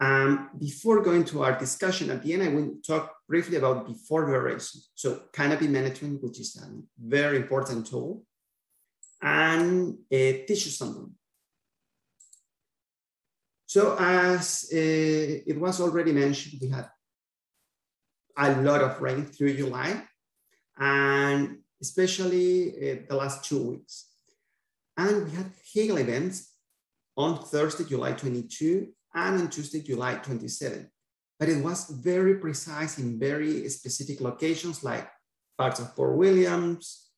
Um, before going to our discussion at the end, I will talk briefly about before veraison. So canopy management, which is a very important tool, and uh, tissue sampling. So as uh, it was already mentioned, we had a lot of rain through July and especially uh, the last two weeks. And we had hail events on Thursday, July 22, and on Tuesday, July 27. But it was very precise in very specific locations like parts of Port Williams,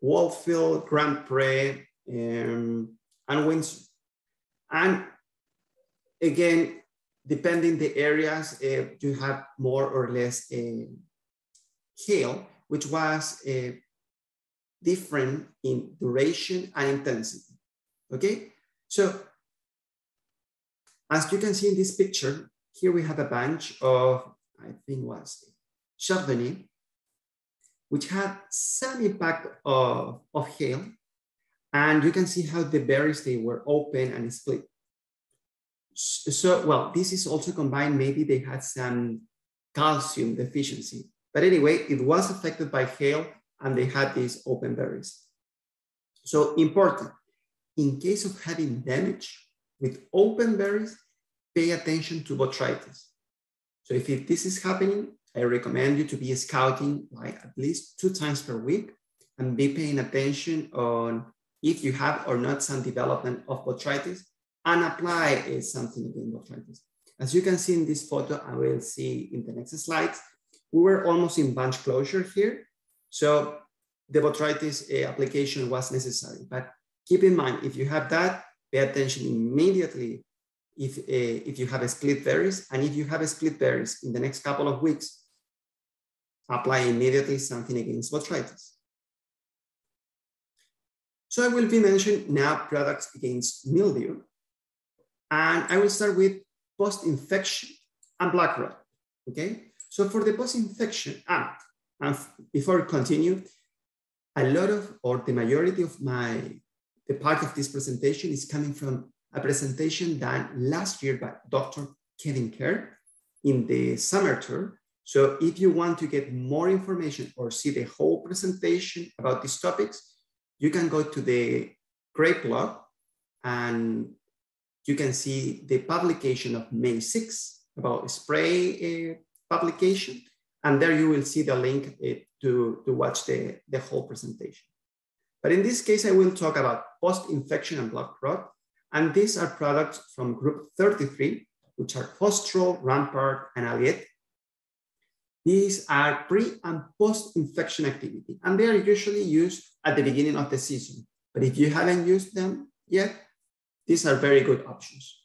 Wolfville, Grand Pre, um, and Windsor. And again, depending the areas, uh, you have more or less uh, hail, which was uh, different in duration and intensity. Okay, so as you can see in this picture, here we have a bunch of, I think was Chardonnay, which had some impact of, of hail. And you can see how the berries, they were open and split. So, well, this is also combined, maybe they had some calcium deficiency. But anyway, it was affected by hail and they had these open berries. So important, in case of having damage with open berries, pay attention to botrytis. So if this is happening, I recommend you to be scouting like at least two times per week and be paying attention on if you have or not some development of botrytis and apply something again against botrytis. As you can see in this photo, I will see in the next slides, we were almost in bunch closure here. So the botrytis uh, application was necessary, but keep in mind, if you have that, pay attention immediately if, uh, if you have a split berries, and if you have a split berries in the next couple of weeks, apply immediately something against botrytis. So I will be mentioning now products against mildew. And I will start with post-infection and black rot, okay? So for the post-infection, ah, and before I continue, a lot of, or the majority of my, the part of this presentation is coming from a presentation done last year by Dr. Kevin Ker in the summer tour. So if you want to get more information or see the whole presentation about these topics, you can go to the great blog and you can see the publication of May 6 about spray uh, publication. And there you will see the link uh, to, to watch the, the whole presentation. But in this case, I will talk about post-infection and blood rot and these are products from group 33, which are Phostrol, Rampart, and Aliette. These are pre and post-infection activity, and they are usually used at the beginning of the season. But if you haven't used them yet, these are very good options.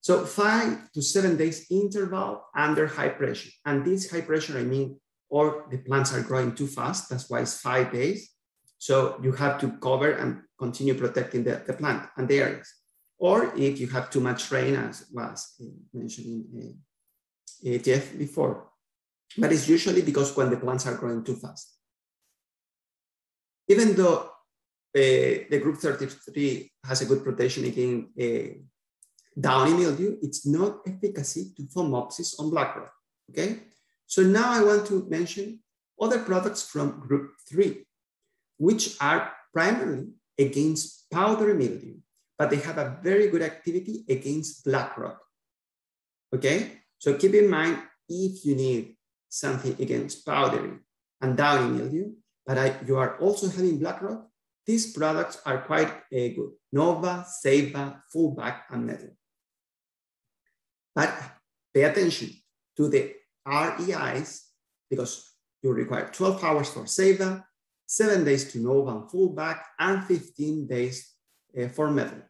So five to seven days interval under high pressure. And this high pressure, I mean, or the plants are growing too fast, that's why it's five days. So you have to cover and continue protecting the, the plant and the areas. Or if you have too much rain, as was mentioned in uh, Jeff before. But it's usually because when the plants are growing too fast. Even though uh, the group 33 has a good protection against uh, downy mildew, it's not efficacy to phomopsis on black rot, okay? So now I want to mention other products from group three which are primarily against powdery mildew, but they have a very good activity against black rot. Okay, so keep in mind if you need something against powdery and downy mildew, but I, you are also having black rot, these products are quite uh, good. Nova, Ceiba, Fullback, and Mettle. But pay attention to the REIs because you require 12 hours for Seva, seven days to Nova and Fullback, and 15 days uh, for Mettle.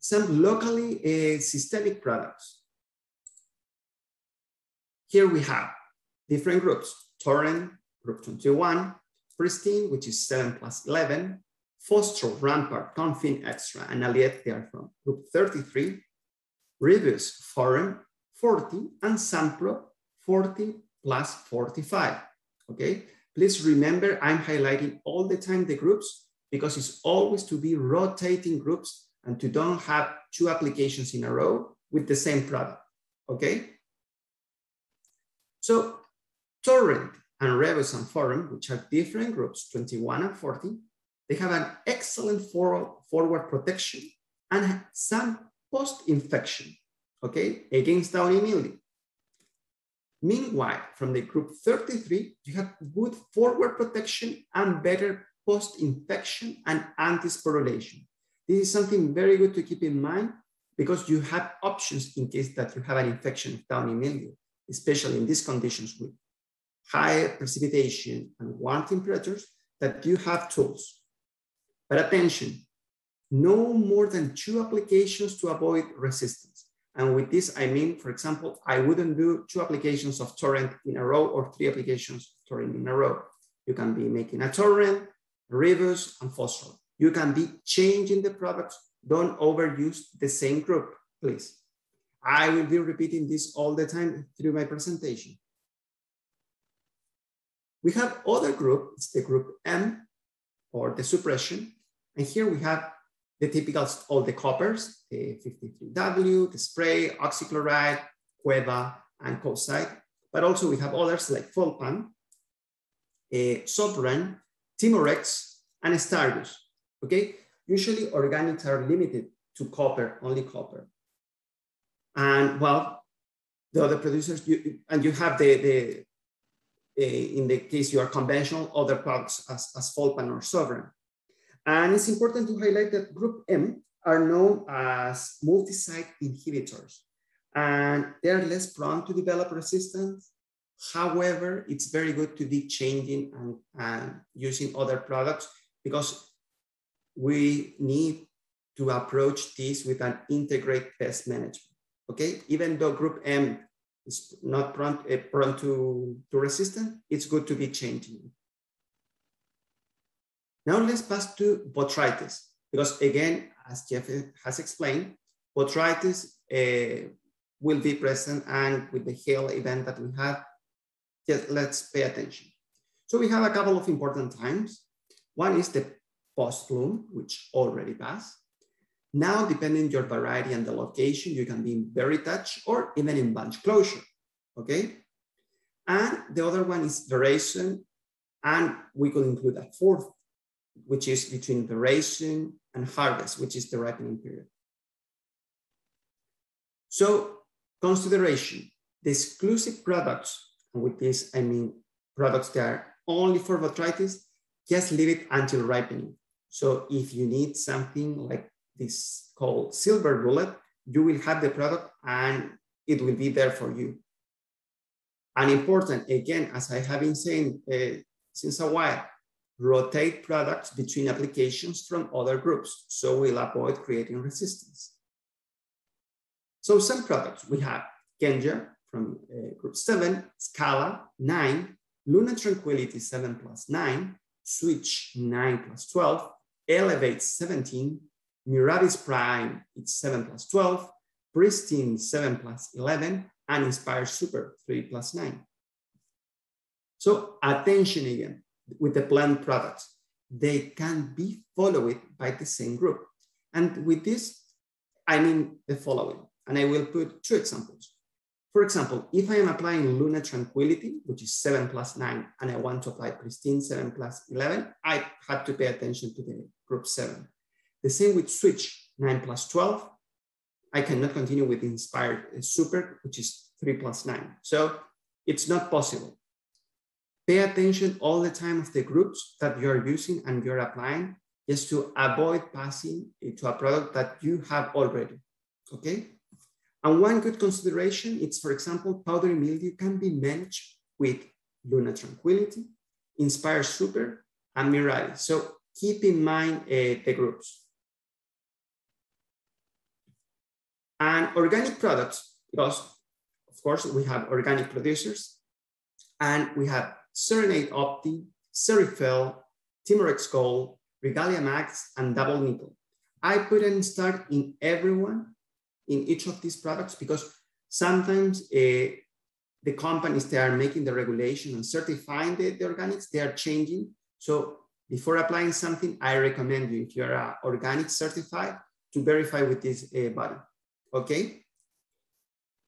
Some locally uh, systemic products. Here we have different groups, Torrent, group 21, Pristine, which is 7 plus 11, Phostrol, Rampart, Confine Extra, and Aliette, they are from group 33, Revus, Forum, 40, and Zampro, 40 plus 45 okay? Please remember I'm highlighting all the time the groups because it's always to be rotating groups and to don't have two applications in a row with the same product, okay? So Torrent and Revus and Forum, which are different groups, 21 and 40, they have an excellent forward protection and some post-infection, okay, against mildew. Meanwhile, from the group 33, you have good forward protection and better post-infection and antisporulation. This is something very good to keep in mind because you have options in case that you have an infection of downy mildew, especially in these conditions with high precipitation and warm temperatures, that you have tools. But attention, no more than two applications to avoid resistance. And with this, I mean, for example, I wouldn't do two applications of torrent in a row or three applications of torrent in a row. You can be making a torrent, Revus, and phosphor. You can be changing the products. Don't overuse the same group, please. I will be repeating this all the time through my presentation. We have other group, it's the group M or the suppression. And here we have the typical, all the coppers, the 53W, the spray, oxychloride, Cueva, and Kocide. But also we have others like Folpan, uh, Sovran, Timorex, and Stargus, okay? Usually organics are limited to copper, only copper. And well, the other producers, you, and you have the, the Eh, in the case you are conventional, other products as, as Folpan or Sovran. And it's important to highlight that group M are known as multi-site inhibitors, and they're less prone to develop resistance. However, it's very good to be changing and, and using other products because we need to approach this with an integrated pest management. Okay, even though group M is not prone, uh, prone to, to resistance, it's good to be changing. Now let's pass to botrytis, because again, as Jeff has explained, botrytis uh, will be present and with the hail event that we have, just let's pay attention. So we have a couple of important times. One is the post-bloom, which already passed. Now, depending your variety and the location, you can be in berry touch or even in bunch closure, okay? And the other one is veraison, and we could include a fourth which is between veraison and harvest, which is the ripening period. So consideration, the exclusive products, and with this I mean products that are only for botrytis, just leave it until ripening. So if you need something like this called silver bullet, you will have the product and it will be there for you. And important, again, as I have been saying uh, since a while, rotate products between applications from other groups, so we'll avoid creating resistance. So some products, we have Kenja from uh, group seven, Scala nine, Luna Tranquility seven plus nine, Switch nine plus 12, Elevate 17, Miravis Prime, it's seven plus 12, Pristine seven plus 11, and Inspire Super three plus nine. So attention again, with the plant products. They can be followed by the same group. And with this, I mean the following, and I will put two examples. For example, if I am applying Luna Tranquility, which is seven plus nine, and I want to apply Pristine seven plus 11, I have to pay attention to the group seven. The same with Switch nine plus 12. I cannot continue with Inspired Super, which is three plus nine. So it's not possible. Pay attention all the time of the groups that you're using and you're applying just to avoid passing to a product that you have already, okay? And one good consideration is, for example, powdery mildew can be managed with Luna Tranquility, Inspire Super, and Mirai. So keep in mind uh, the groups. And organic products, because of course we have organic producers and we have Serenade Opti, Serifel, Timorex Gold, Regalia Max, and Double Nickel. I put in start in everyone in each of these products because sometimes uh, the companies that are making the regulation and certifying the, the organics, they are changing. So before applying something, I recommend you, if you're organic certified, to verify with this uh, body, okay?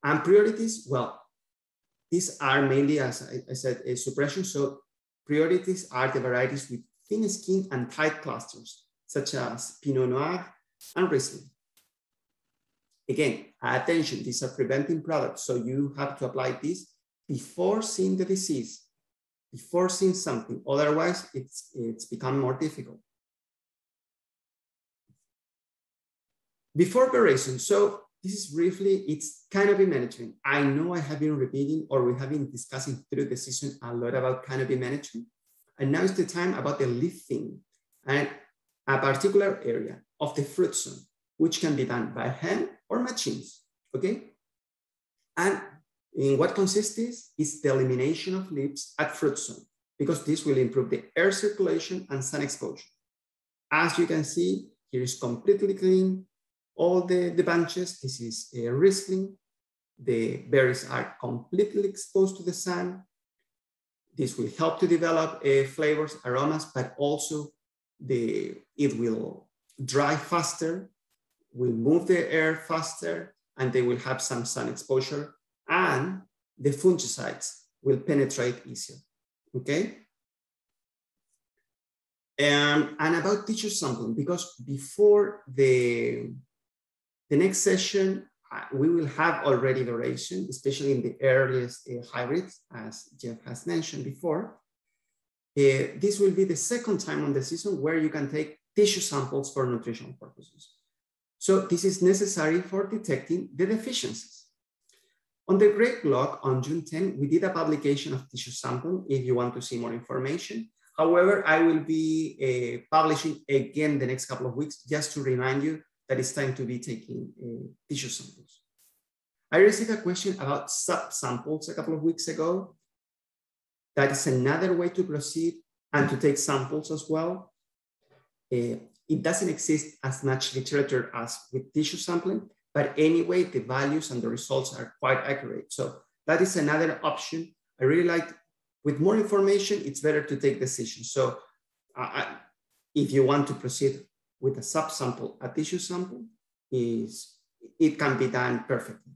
And priorities, well, these are mainly, as I, I said, a suppression. So priorities are the varieties with thin skin and tight clusters, such as Pinot Noir and Riesling. Again, attention, these are preventing products. So you have to apply this before seeing the disease. before seeing something. Otherwise, it's, it's become more difficult. Before correction, so this is briefly, it's canopy management. I know I have been repeating or we have been discussing through the session a lot about canopy management. And now is the time about the leafing and a particular area of the fruit zone, which can be done by hand or machines, okay? And in what consists this is the elimination of leaves at fruit zone, because this will improve the air circulation and sun exposure. As you can see, here is completely clean, all the, the bunches. This is a Riesling. The berries are completely exposed to the sun. This will help to develop uh, flavors, aromas, but also the, it will dry faster, will move the air faster, and they will have some sun exposure, and the fungicides will penetrate easier, okay? Um, and about tissue sampling, because before the the next session, uh, we will have already duration, especially in the earliest uh, hybrids, as Jeff has mentioned before. Uh, this will be the second time on the season where you can take tissue samples for nutritional purposes. So this is necessary for detecting the deficiencies. On the Great blog on June 10, we did a publication of tissue sample if you want to see more information. However, I will be uh, publishing again the next couple of weeks just to remind you that it's time to be taking uh, tissue samples. I received a question about subsamples a couple of weeks ago. That is another way to proceed and to take samples as well. Uh, it doesn't exist as much literature as with tissue sampling, but anyway, the values and the results are quite accurate. So that is another option. I really like, with more information, it's better to take decisions. So uh, if you want to proceed with a subsample, a tissue sample, is it can be done perfectly.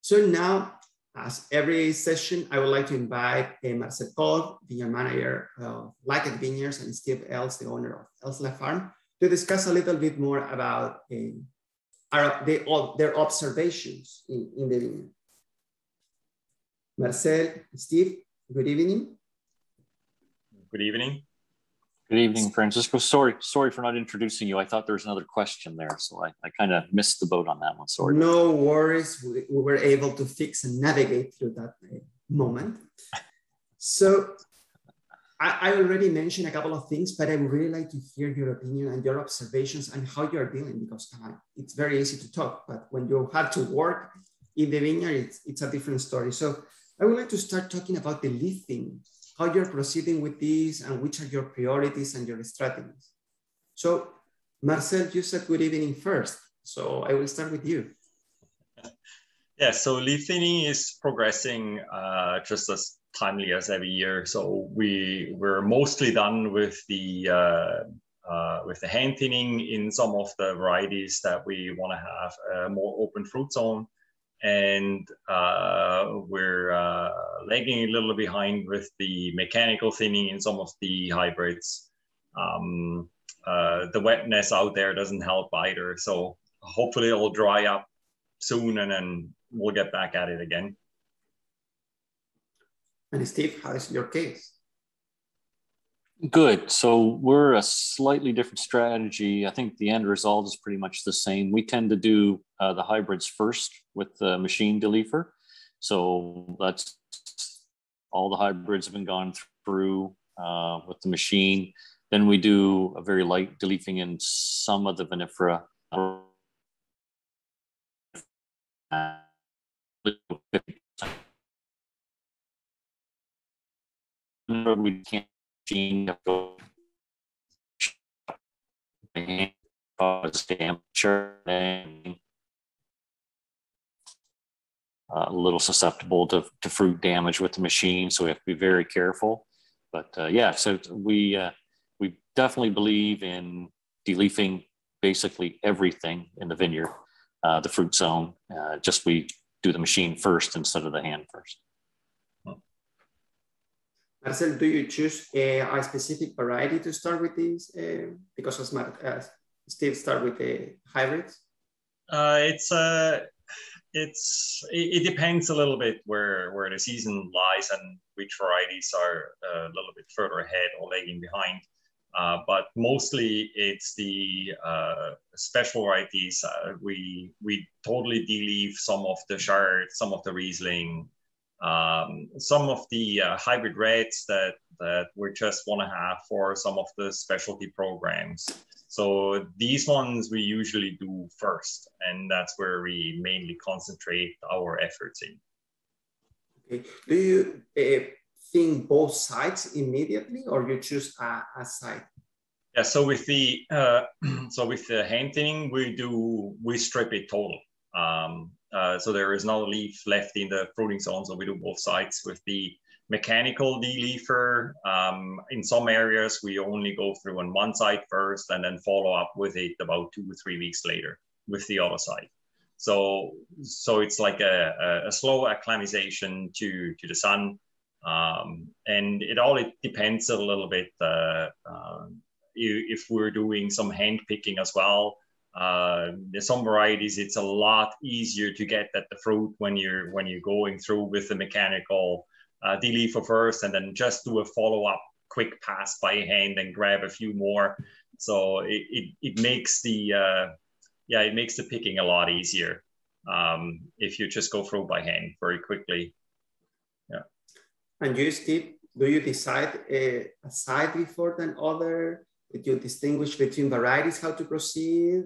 So now, as every session, I would like to invite uh, Marcel the manager of Luckett Vineyards, and Steve Ells, the owner of Ellslea Farm, to discuss a little bit more about uh, our, all, their observations in, in the vineyard. Marcel, Steve, good evening. Good evening. Good evening, Francisco. Sorry, sorry for not introducing you. I thought there was another question there, so I, I kind of missed the boat on that one. Sorry. No worries. We, we were able to fix and navigate through that uh, moment. So I, I, already mentioned a couple of things, but I would really like to hear your opinion and your observations and how you're dealing because uh, it's very easy to talk, but when you have to work in the vineyard, it's, it's a different story. So I would like to start talking about the leafing how you're proceeding with this and which are your priorities and your strategies. So Marcel, you said good evening first. So I will start with you. Yeah, so leaf thinning is progressing uh, just as timely as every year. So we we're mostly done with the uh, uh, with the hand thinning in some of the varieties that we want to have a more open fruit zone and uh, we're uh, lagging a little behind with the mechanical thinning in some of the hybrids. Um, uh, the wetness out there doesn't help either. So hopefully it'll dry up soon and then we'll get back at it again. And Steve, how is your case? Good. So we're a slightly different strategy. I think the end result is pretty much the same. We tend to do uh, the hybrids first with the machine deleafer. So that's all the hybrids have been gone through uh, with the machine. Then we do a very light deleafing in some of the vinifera. We can't cause uh, a little susceptible to, to fruit damage with the machine. So we have to be very careful. But uh, yeah, so we uh, we definitely believe in deleafing basically everything in the vineyard, uh, the fruit zone. Uh, just we do the machine first instead of the hand first. Marcel, do you choose a, a specific variety to start with these? Uh, because as, Mar- Steve start with the hybrids? Uh, it's a it's it, depends a little bit where where the season lies and which varieties are a little bit further ahead or lagging behind. Uh, but mostly it's the uh, special varieties. Uh, we we totally de-leaf some of the Chard, some of the Riesling, um, some of the uh, hybrid rates that that we just want to have for some of the specialty programs. So these ones we usually do first, and that's where we mainly concentrate our efforts in. Okay. Do you uh, think both sides immediately, or you choose a, a side? Yeah. So with the uh, so with the hand thinning, we do we strip it total. Um, uh, so there is not a leaf left in the fruiting zone. So we do both sides with the mechanical de-leafer. Um, in some areas, we only go through on one side first and then follow up with it about two or three weeks later with the other side. So, so it's like a, a, slow acclimatization to, to the sun. Um, and it all it depends a little bit uh, uh, if we're doing some hand picking as well. Uh, there's some varieties it's a lot easier to get at the fruit when you're when you're going through with the mechanical uh, de-leaf first and then just do a follow-up quick pass by hand and grab a few more. So it, it, it makes the, uh, yeah, it makes the picking a lot easier um, if you just go through by hand very quickly. Yeah. And you, Steve, do you decide a, a side before than other? Did you distinguish between varieties, how to proceed?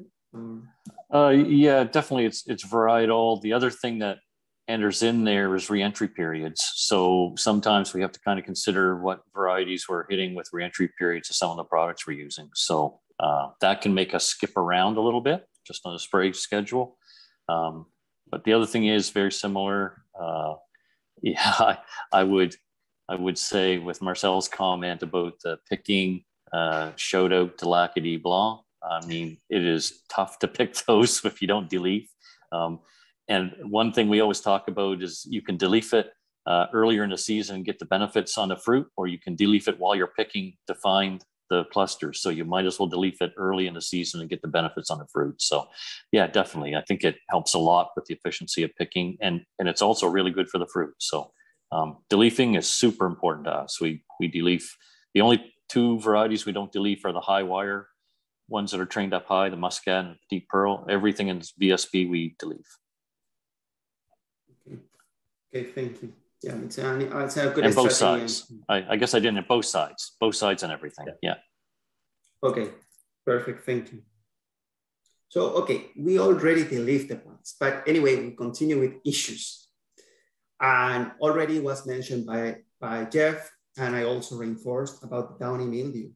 Uh, yeah, definitely. It's it's varietal. The other thing that enters in there is reentry periods. So sometimes we have to kind of consider what varieties we're hitting with reentry periods of some of the products we're using. So uh, that can make us skip around a little bit just on the spray schedule. Um, but the other thing is very similar. Uh, yeah, I, I, would I would say with Marcel's comment about the picking uh, shout out to L'Acadie Blanc. I mean, it is tough to pick those if you don't de-leaf. Um, and one thing we always talk about is you can de-leaf it uh, earlier in the season and get the benefits on the fruit, or you can de-leaf it while you're picking to find the clusters. So you might as well de-leaf it early in the season and get the benefits on the fruit. So yeah, definitely. I think it helps a lot with the efficiency of picking and, and it's also really good for the fruit. So um, de-leafing is super important to us. We, we de-leaf, the only two varieties we don't de-leaf are the high wire ones that are trained up high, the muscat and Petite Pearl, everything in VSP we de-leaf. Okay, thank you. Yeah, it's uh, a, it's a good and both sides. I, I, guess I didn't both sides, both sides and everything. Yeah. yeah. Okay, perfect. Thank you. So, okay, we already de-leafed the plants, but anyway, we continue with issues. And already was mentioned by, by Jeff, and I also reinforced about the downy mildew.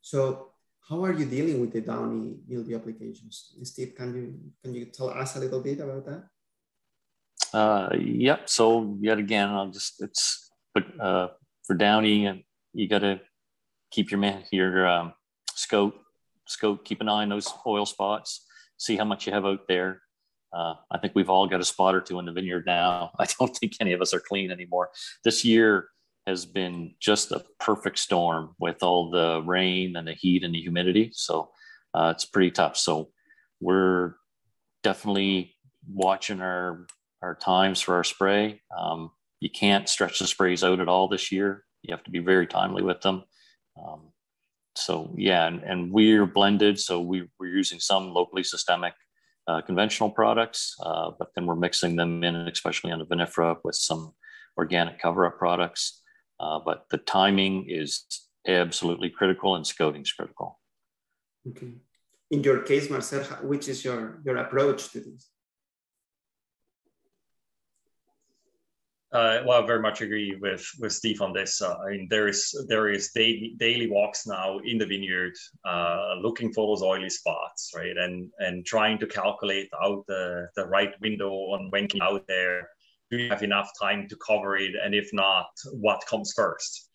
So how are you dealing with the downy mildew applications? Steve, can you, can you tell us a little bit about that? Uh, yep. So yet again, I'll just it's but uh, for Downy, you got to keep your man your um, scope scope. Keep an eye on those oil spots. See how much you have out there. Uh, I think we've all got a spot or two in the vineyard now. I don't think any of us are clean anymore. This year has been just a perfect storm with all the rain and the heat and the humidity. So uh, it's pretty tough. So we're definitely watching our our times for our spray. Um, you can't stretch the sprays out at all this year. You have to be very timely with them. Um, so yeah, and, and, we're blended. So we, we're using some locally systemic uh, conventional products, uh, but then we're mixing them in, especially on the vinifera with some organic cover-up products. Uh, but the timing is absolutely critical and scouting is critical. Okay. In your case, Marcel, which is your, your approach to this? Uh, well, I very much agree with with Steve on this. Uh, I mean, there is there is daily daily walks now in the vineyard, uh, looking for those oily spots, right, and and trying to calculate out the the right window on when to out there. Do you have enough time to cover it, and if not, what comes first?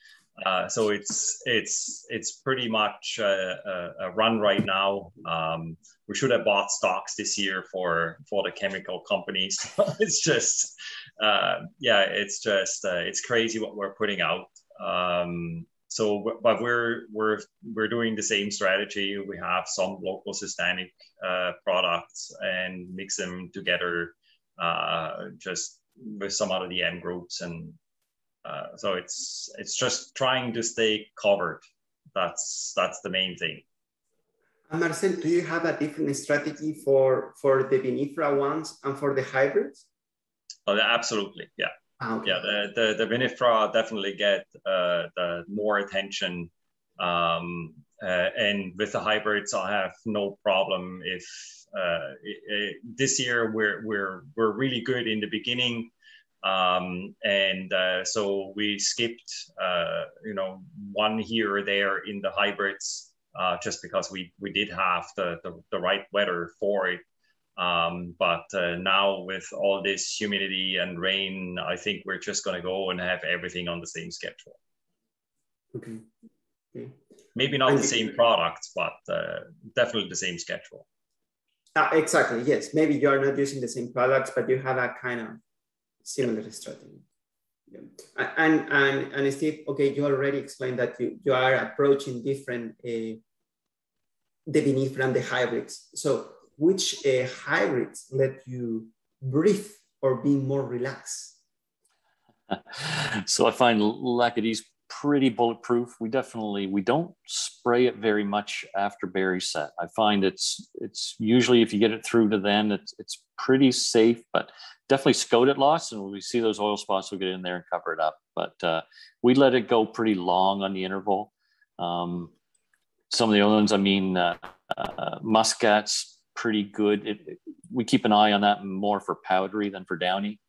Uh, so it's it's it's pretty much a, a, a run right now. Um, we should have bought stocks this year for for the chemical companies. it's just uh, yeah, it's just uh, it's crazy what we're putting out. Um, so, but we're we're we're doing the same strategy. We have some local systemic uh, products and mix them together uh, just with some other DM groups, and uh, so it's it's just trying to stay covered. That's that's the main thing. And Marcel, do you have a different strategy for for the vinifera ones and for the hybrids? Oh, absolutely, yeah. Ah, okay. Yeah, the, the, the vinifera definitely get uh, the more attention. Um, uh, and with the hybrids, I have no problem if uh, it, it, this year we're, we're, we're really good in the beginning. Um, and uh, so we skipped, uh, you know, one here or there in the hybrids uh, just because we, we did have the, the, the right weather for it. Um, but uh, now with all this humidity and rain, I think we're just going to go and have everything on the same schedule. Okay. okay. Maybe not and the same products, but uh, definitely the same schedule. Uh, exactly. Yes. Maybe you are not using the same products, but you have a kind of similar yeah. strategy. Yeah. And, and, and Steve, okay, you already explained that you, you are approaching different, uh, the vinifera and the hybrids. So which uh, hybrids let you breathe or be more relaxed? so I find L'Acadie pretty bulletproof. We definitely we don't spray it very much after berry set. I find it's it's usually if you get it through to then it's it's pretty safe, but definitely scout it loss and when we see those oil spots, we'll get in there and cover it up. But uh, we let it go pretty long on the interval. Um, some of the other ones, I mean, uh, uh, muscats pretty good. It, it, we keep an eye on that more for powdery than for downy.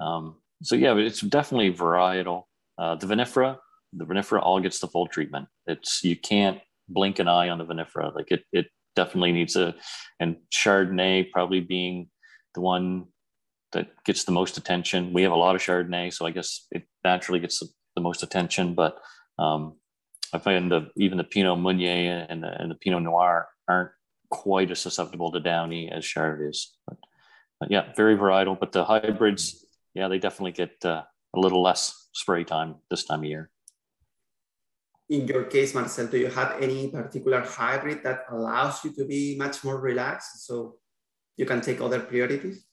Um, so yeah, it's definitely varietal. Uh, the vinifera, the vinifera all gets the full treatment. It's you can't blink an eye on the vinifera. Like it, it definitely needs a, and Chardonnay probably being the one that gets the most attention. We have a lot of Chardonnay, so I guess it naturally gets the, the most attention. But um, I find the even the Pinot Meunier and the, and the Pinot Noir aren't quite as susceptible to downy as Chard is. But, but yeah, very varietal. But the hybrids, yeah, they definitely get uh, a little less spray time this time of year. In your case, Marcel, do you have any particular hybrid that allows you to be much more relaxed so you can take other priorities?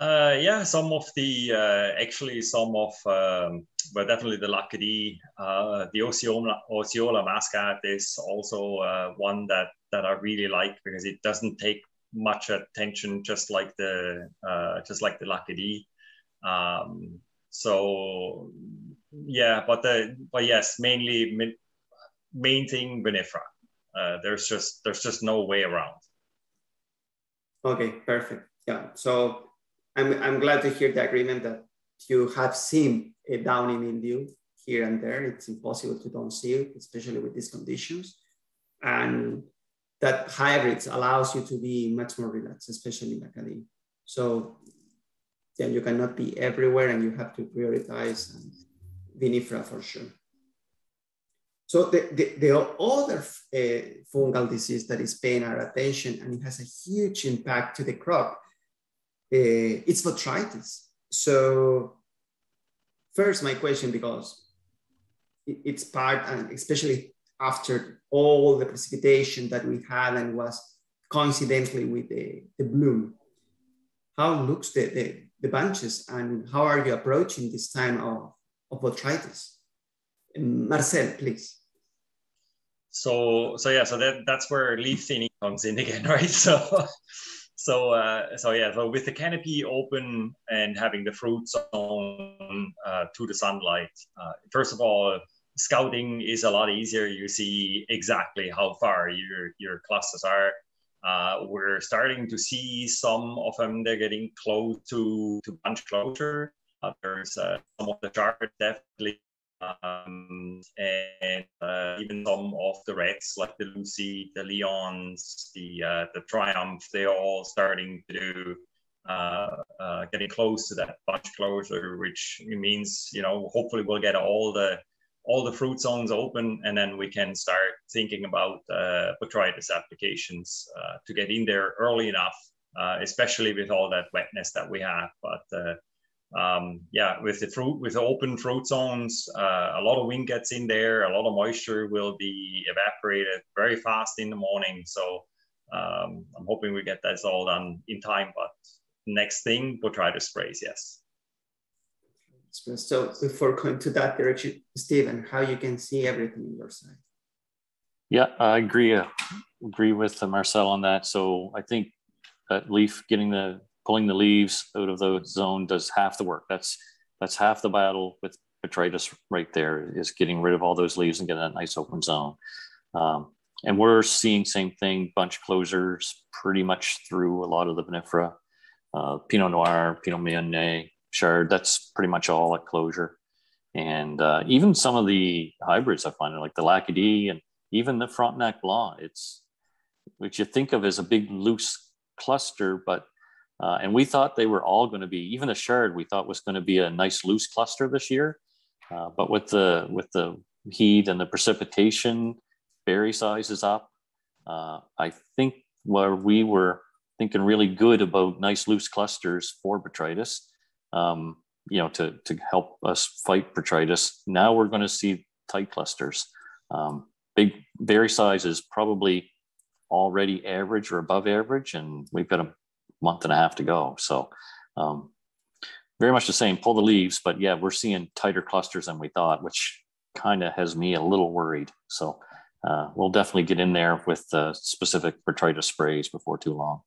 Uh, yeah, some of the uh, actually some of um, but definitely the L'Acadie, uh, the Osceola, Osceola Muscat is also uh, one that that I really like because it doesn't take much attention, just like the uh, just like the L'Acadie. Um, so yeah, but the but yes, mainly main thing vinifera. Uh, there's just there's just no way around. Okay, perfect. Yeah, so I'm, I'm glad to hear the agreement that you have seen a downing in mildew here and there. It's impossible to don't see it, especially with these conditions. And that hybrids allows you to be much more relaxed, especially in Academy. So then you cannot be everywhere and you have to prioritize vinifera for sure. So the, the, the other uh, fungal disease that is paying our attention and it has a huge impact to the crop uh, it's botrytis. So first, my question, because it's part, and especially after all the precipitation that we had and was coincidentally with the, the bloom, how looks the, the, the bunches and how are you approaching this time of, of botrytis? Marcel, please. So, so yeah, so that, that's where leaf thinning comes in again, right? So, so uh, so yeah so with the canopy open and having the fruit zone uh, to the sunlight uh, first of all scouting is a lot easier you see exactly how far your your clusters are uh, we're starting to see some of them they're getting close to to bunch closure uh, there's uh, some of the chart definitely um, and uh, even some of the reds like the Lucie, the Leons, the uh, the Triumph, they're all starting to do uh, uh, getting close to that bunch closure, which means you know hopefully we'll get all the all the fruit zones open, and then we can start thinking about uh, botrytis applications to get in there early enough, especially with all that wetness that we have. But um, yeah, with the fruit, with the open fruit zones, uh, a lot of wind gets in there, a lot of moisture will be evaporated very fast in the morning. So um, I'm hoping we get this all done in time, but next thing, botrytis sprays, yes. So before going to that direction, Stephen, how you can see everything in your side? Yeah, I agree. Uh, agree with Marcel on that. So I think that leaf getting the pulling the leaves out of the zone does half the work. That's that's half the battle with botrytis right there is getting rid of all those leaves and getting that nice open zone. Um, and we're seeing same thing, bunch closures pretty much through a lot of the vinifera, uh, Pinot Noir, Pinot Meunier, Chard. That's pretty much all at closure. And uh, even some of the hybrids I find, like the L'Acadie and even the Frontenac Blanc, it's which you think of as a big loose cluster, but uh, and we thought they were all going to be even the Chard we thought was going to be a nice loose cluster this year, uh, but with the with the heat and the precipitation, berry size is up. Uh, I think where we were thinking really good about nice loose clusters for botrytis, um, you know, to to help us fight botrytis. Now we're going to see tight clusters. Um, big berry size is probably already average or above average, and we've got a month and a half to go. So, um, very much the same. Pull the leaves, but yeah, we're seeing tighter clusters than we thought, which kind of has me a little worried. So, uh, we'll definitely get in there with uh, specific botrytis sprays before too long.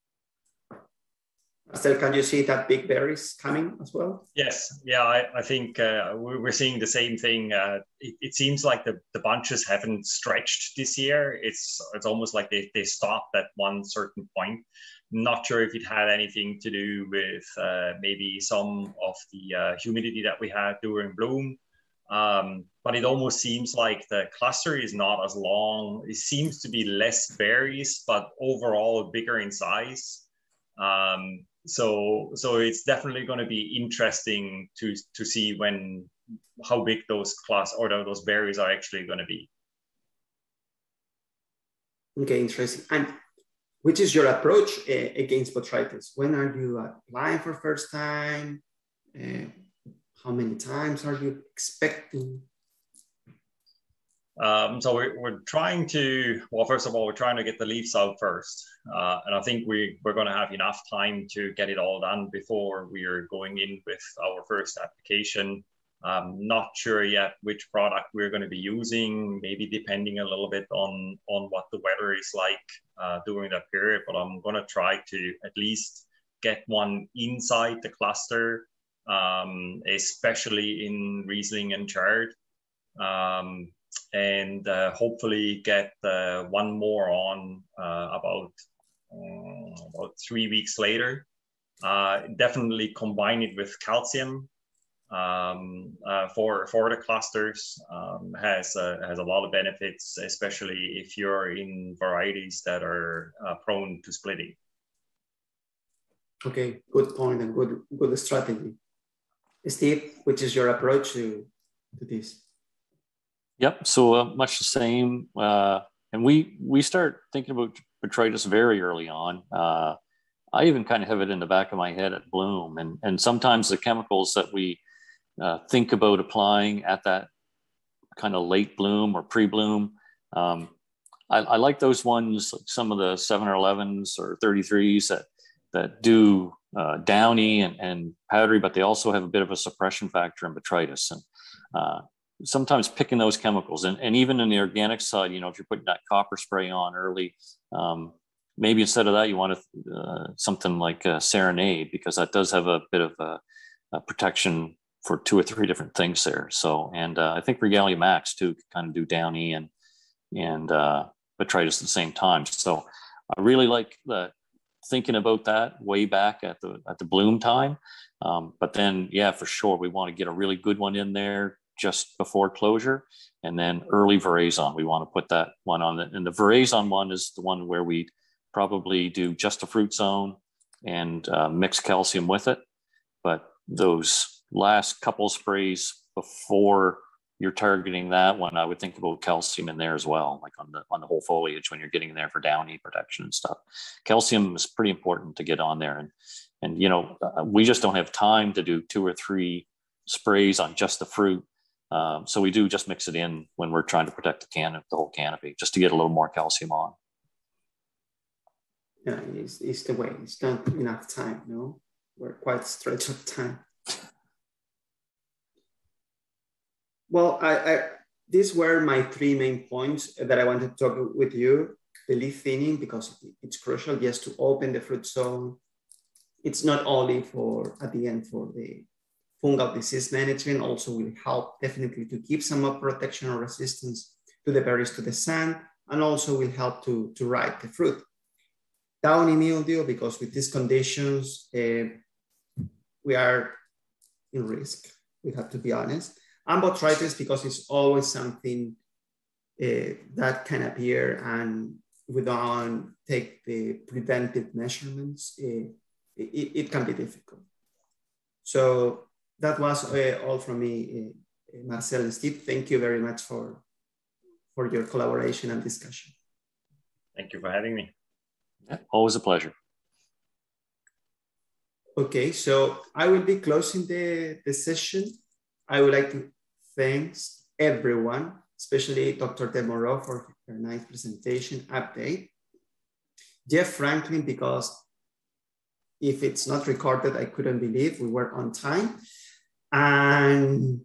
Still, can you see that big berries coming as well? Yes, yeah, I, I think uh, we're seeing the same thing. Uh, it, it, seems like the, the bunches haven't stretched this year. It's it's almost like they, they stopped at one certain point. Not sure if it had anything to do with uh, maybe some of the uh, humidity that we had during bloom. Um, but it almost seems like the cluster is not as long. It seems to be less berries, but overall bigger in size. Um, so so it's definitely going to be interesting to to see when how big those class or those berries are actually going to be okay interesting and which is your approach uh, against botrytis when are you applying for first time uh, how many times are you expecting um, so we're, we're trying to, well, first of all, we're trying to get the leaves out first. Uh, and I think we, we're going to have enough time to get it all done before we are going in with our first application. I'm not sure yet which product we're going to be using, maybe depending a little bit on, on what the weather is like uh, during that period. But I'm going to try to at least get one inside the cluster, um, especially in Riesling and Chard. Um, and uh, hopefully get uh, one more on uh, about uh, about three weeks later. Uh, definitely combine it with calcium um, uh, for for the clusters um, has has a lot of benefits, especially if you're in varieties that are prone to splitting. Okay, good point and good good strategy. Steve, which is your approach to, to this? Yep. So uh, much the same. Uh, and we we start thinking about botrytis very early on. Uh, I even kind of have it in the back of my head at bloom, and and sometimes the chemicals that we uh, think about applying at that kind of late bloom or pre-bloom. Um, I, I, like those ones, some of the seven or elevens or thirty threes that that do uh, downy and, and powdery, but they also have a bit of a suppression factor in botrytis. And uh, sometimes picking those chemicals and, and even in the organic side, you know, if you're putting that copper spray on early, um, maybe instead of that, you want to, uh, something like Serenade because that does have a bit of a, a protection for two or three different things there. So, and uh, I think Regalia Max too could kind of do Downy and, and uh, botrytis at the same time. So I really like the thinking about that way back at the, at the bloom time. Um, but then, yeah, for sure, we want to get a really good one in there, just before closure. And then early veraison, we want to put that one on. The, and the veraison one is the one where we probably do just a fruit zone and uh, mix calcium with it. But those last couple sprays before you're targeting that one, I would think about calcium in there as well, like on the on the whole foliage when you're getting in there for downy protection and stuff. Calcium is pretty important to get on there, and and you know uh, we just don't have time to do two or three sprays on just the fruit um, so we do just mix it in when we're trying to protect the can, the whole canopy, just to get a little more calcium on. Yeah, it's, it's the way. It's not enough time, no. we're quite stretched of time. Well, I, I, these were my three main points that I wanted to talk with you. The leaf thinning, because it's crucial, yes, to open the fruit zone. It's not only for, at the end, for the fungal disease management, also will help definitely to keep some of protection or resistance to the berries to the sun, and also will help to, to ripe the fruit. Downy mildew, because with these conditions, uh, we are in risk, we have to be honest. And botrytis, because it's always something uh, that can appear and we don't take the preventive measurements, uh, it, it, can be difficult. So that was uh, all from me, uh, Marcel and Steve. Thank you very much for, for your collaboration and discussion. Thank you for having me. Yeah, always a pleasure. Okay, so I will be closing the, the session. I would like to thank everyone, especially Dr. Deb Moreau for her nice presentation update. Jeff Franklin, because if it's not recorded, I couldn't believe we were on time. And,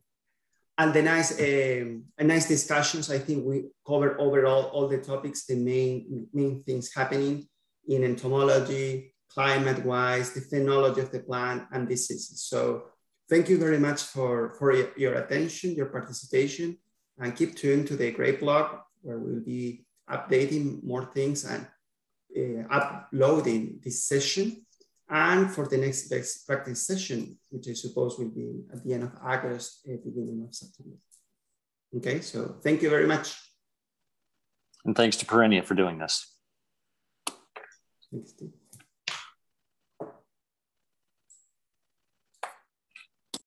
and the nice, um, nice discussions. I think we covered overall all the topics, the main, main things happening in entomology, climate-wise, the phenology of the plant, and diseases. So thank you very much for, for your attention, your participation, and keep tuned to the Grape Blog, where we'll be updating more things and uh, uploading this session. And for the next best practice session, which I suppose will be at the end of August, uh, beginning of September. Okay, so thank you very much. And thanks to Perennia for doing this. Thanks, Steve.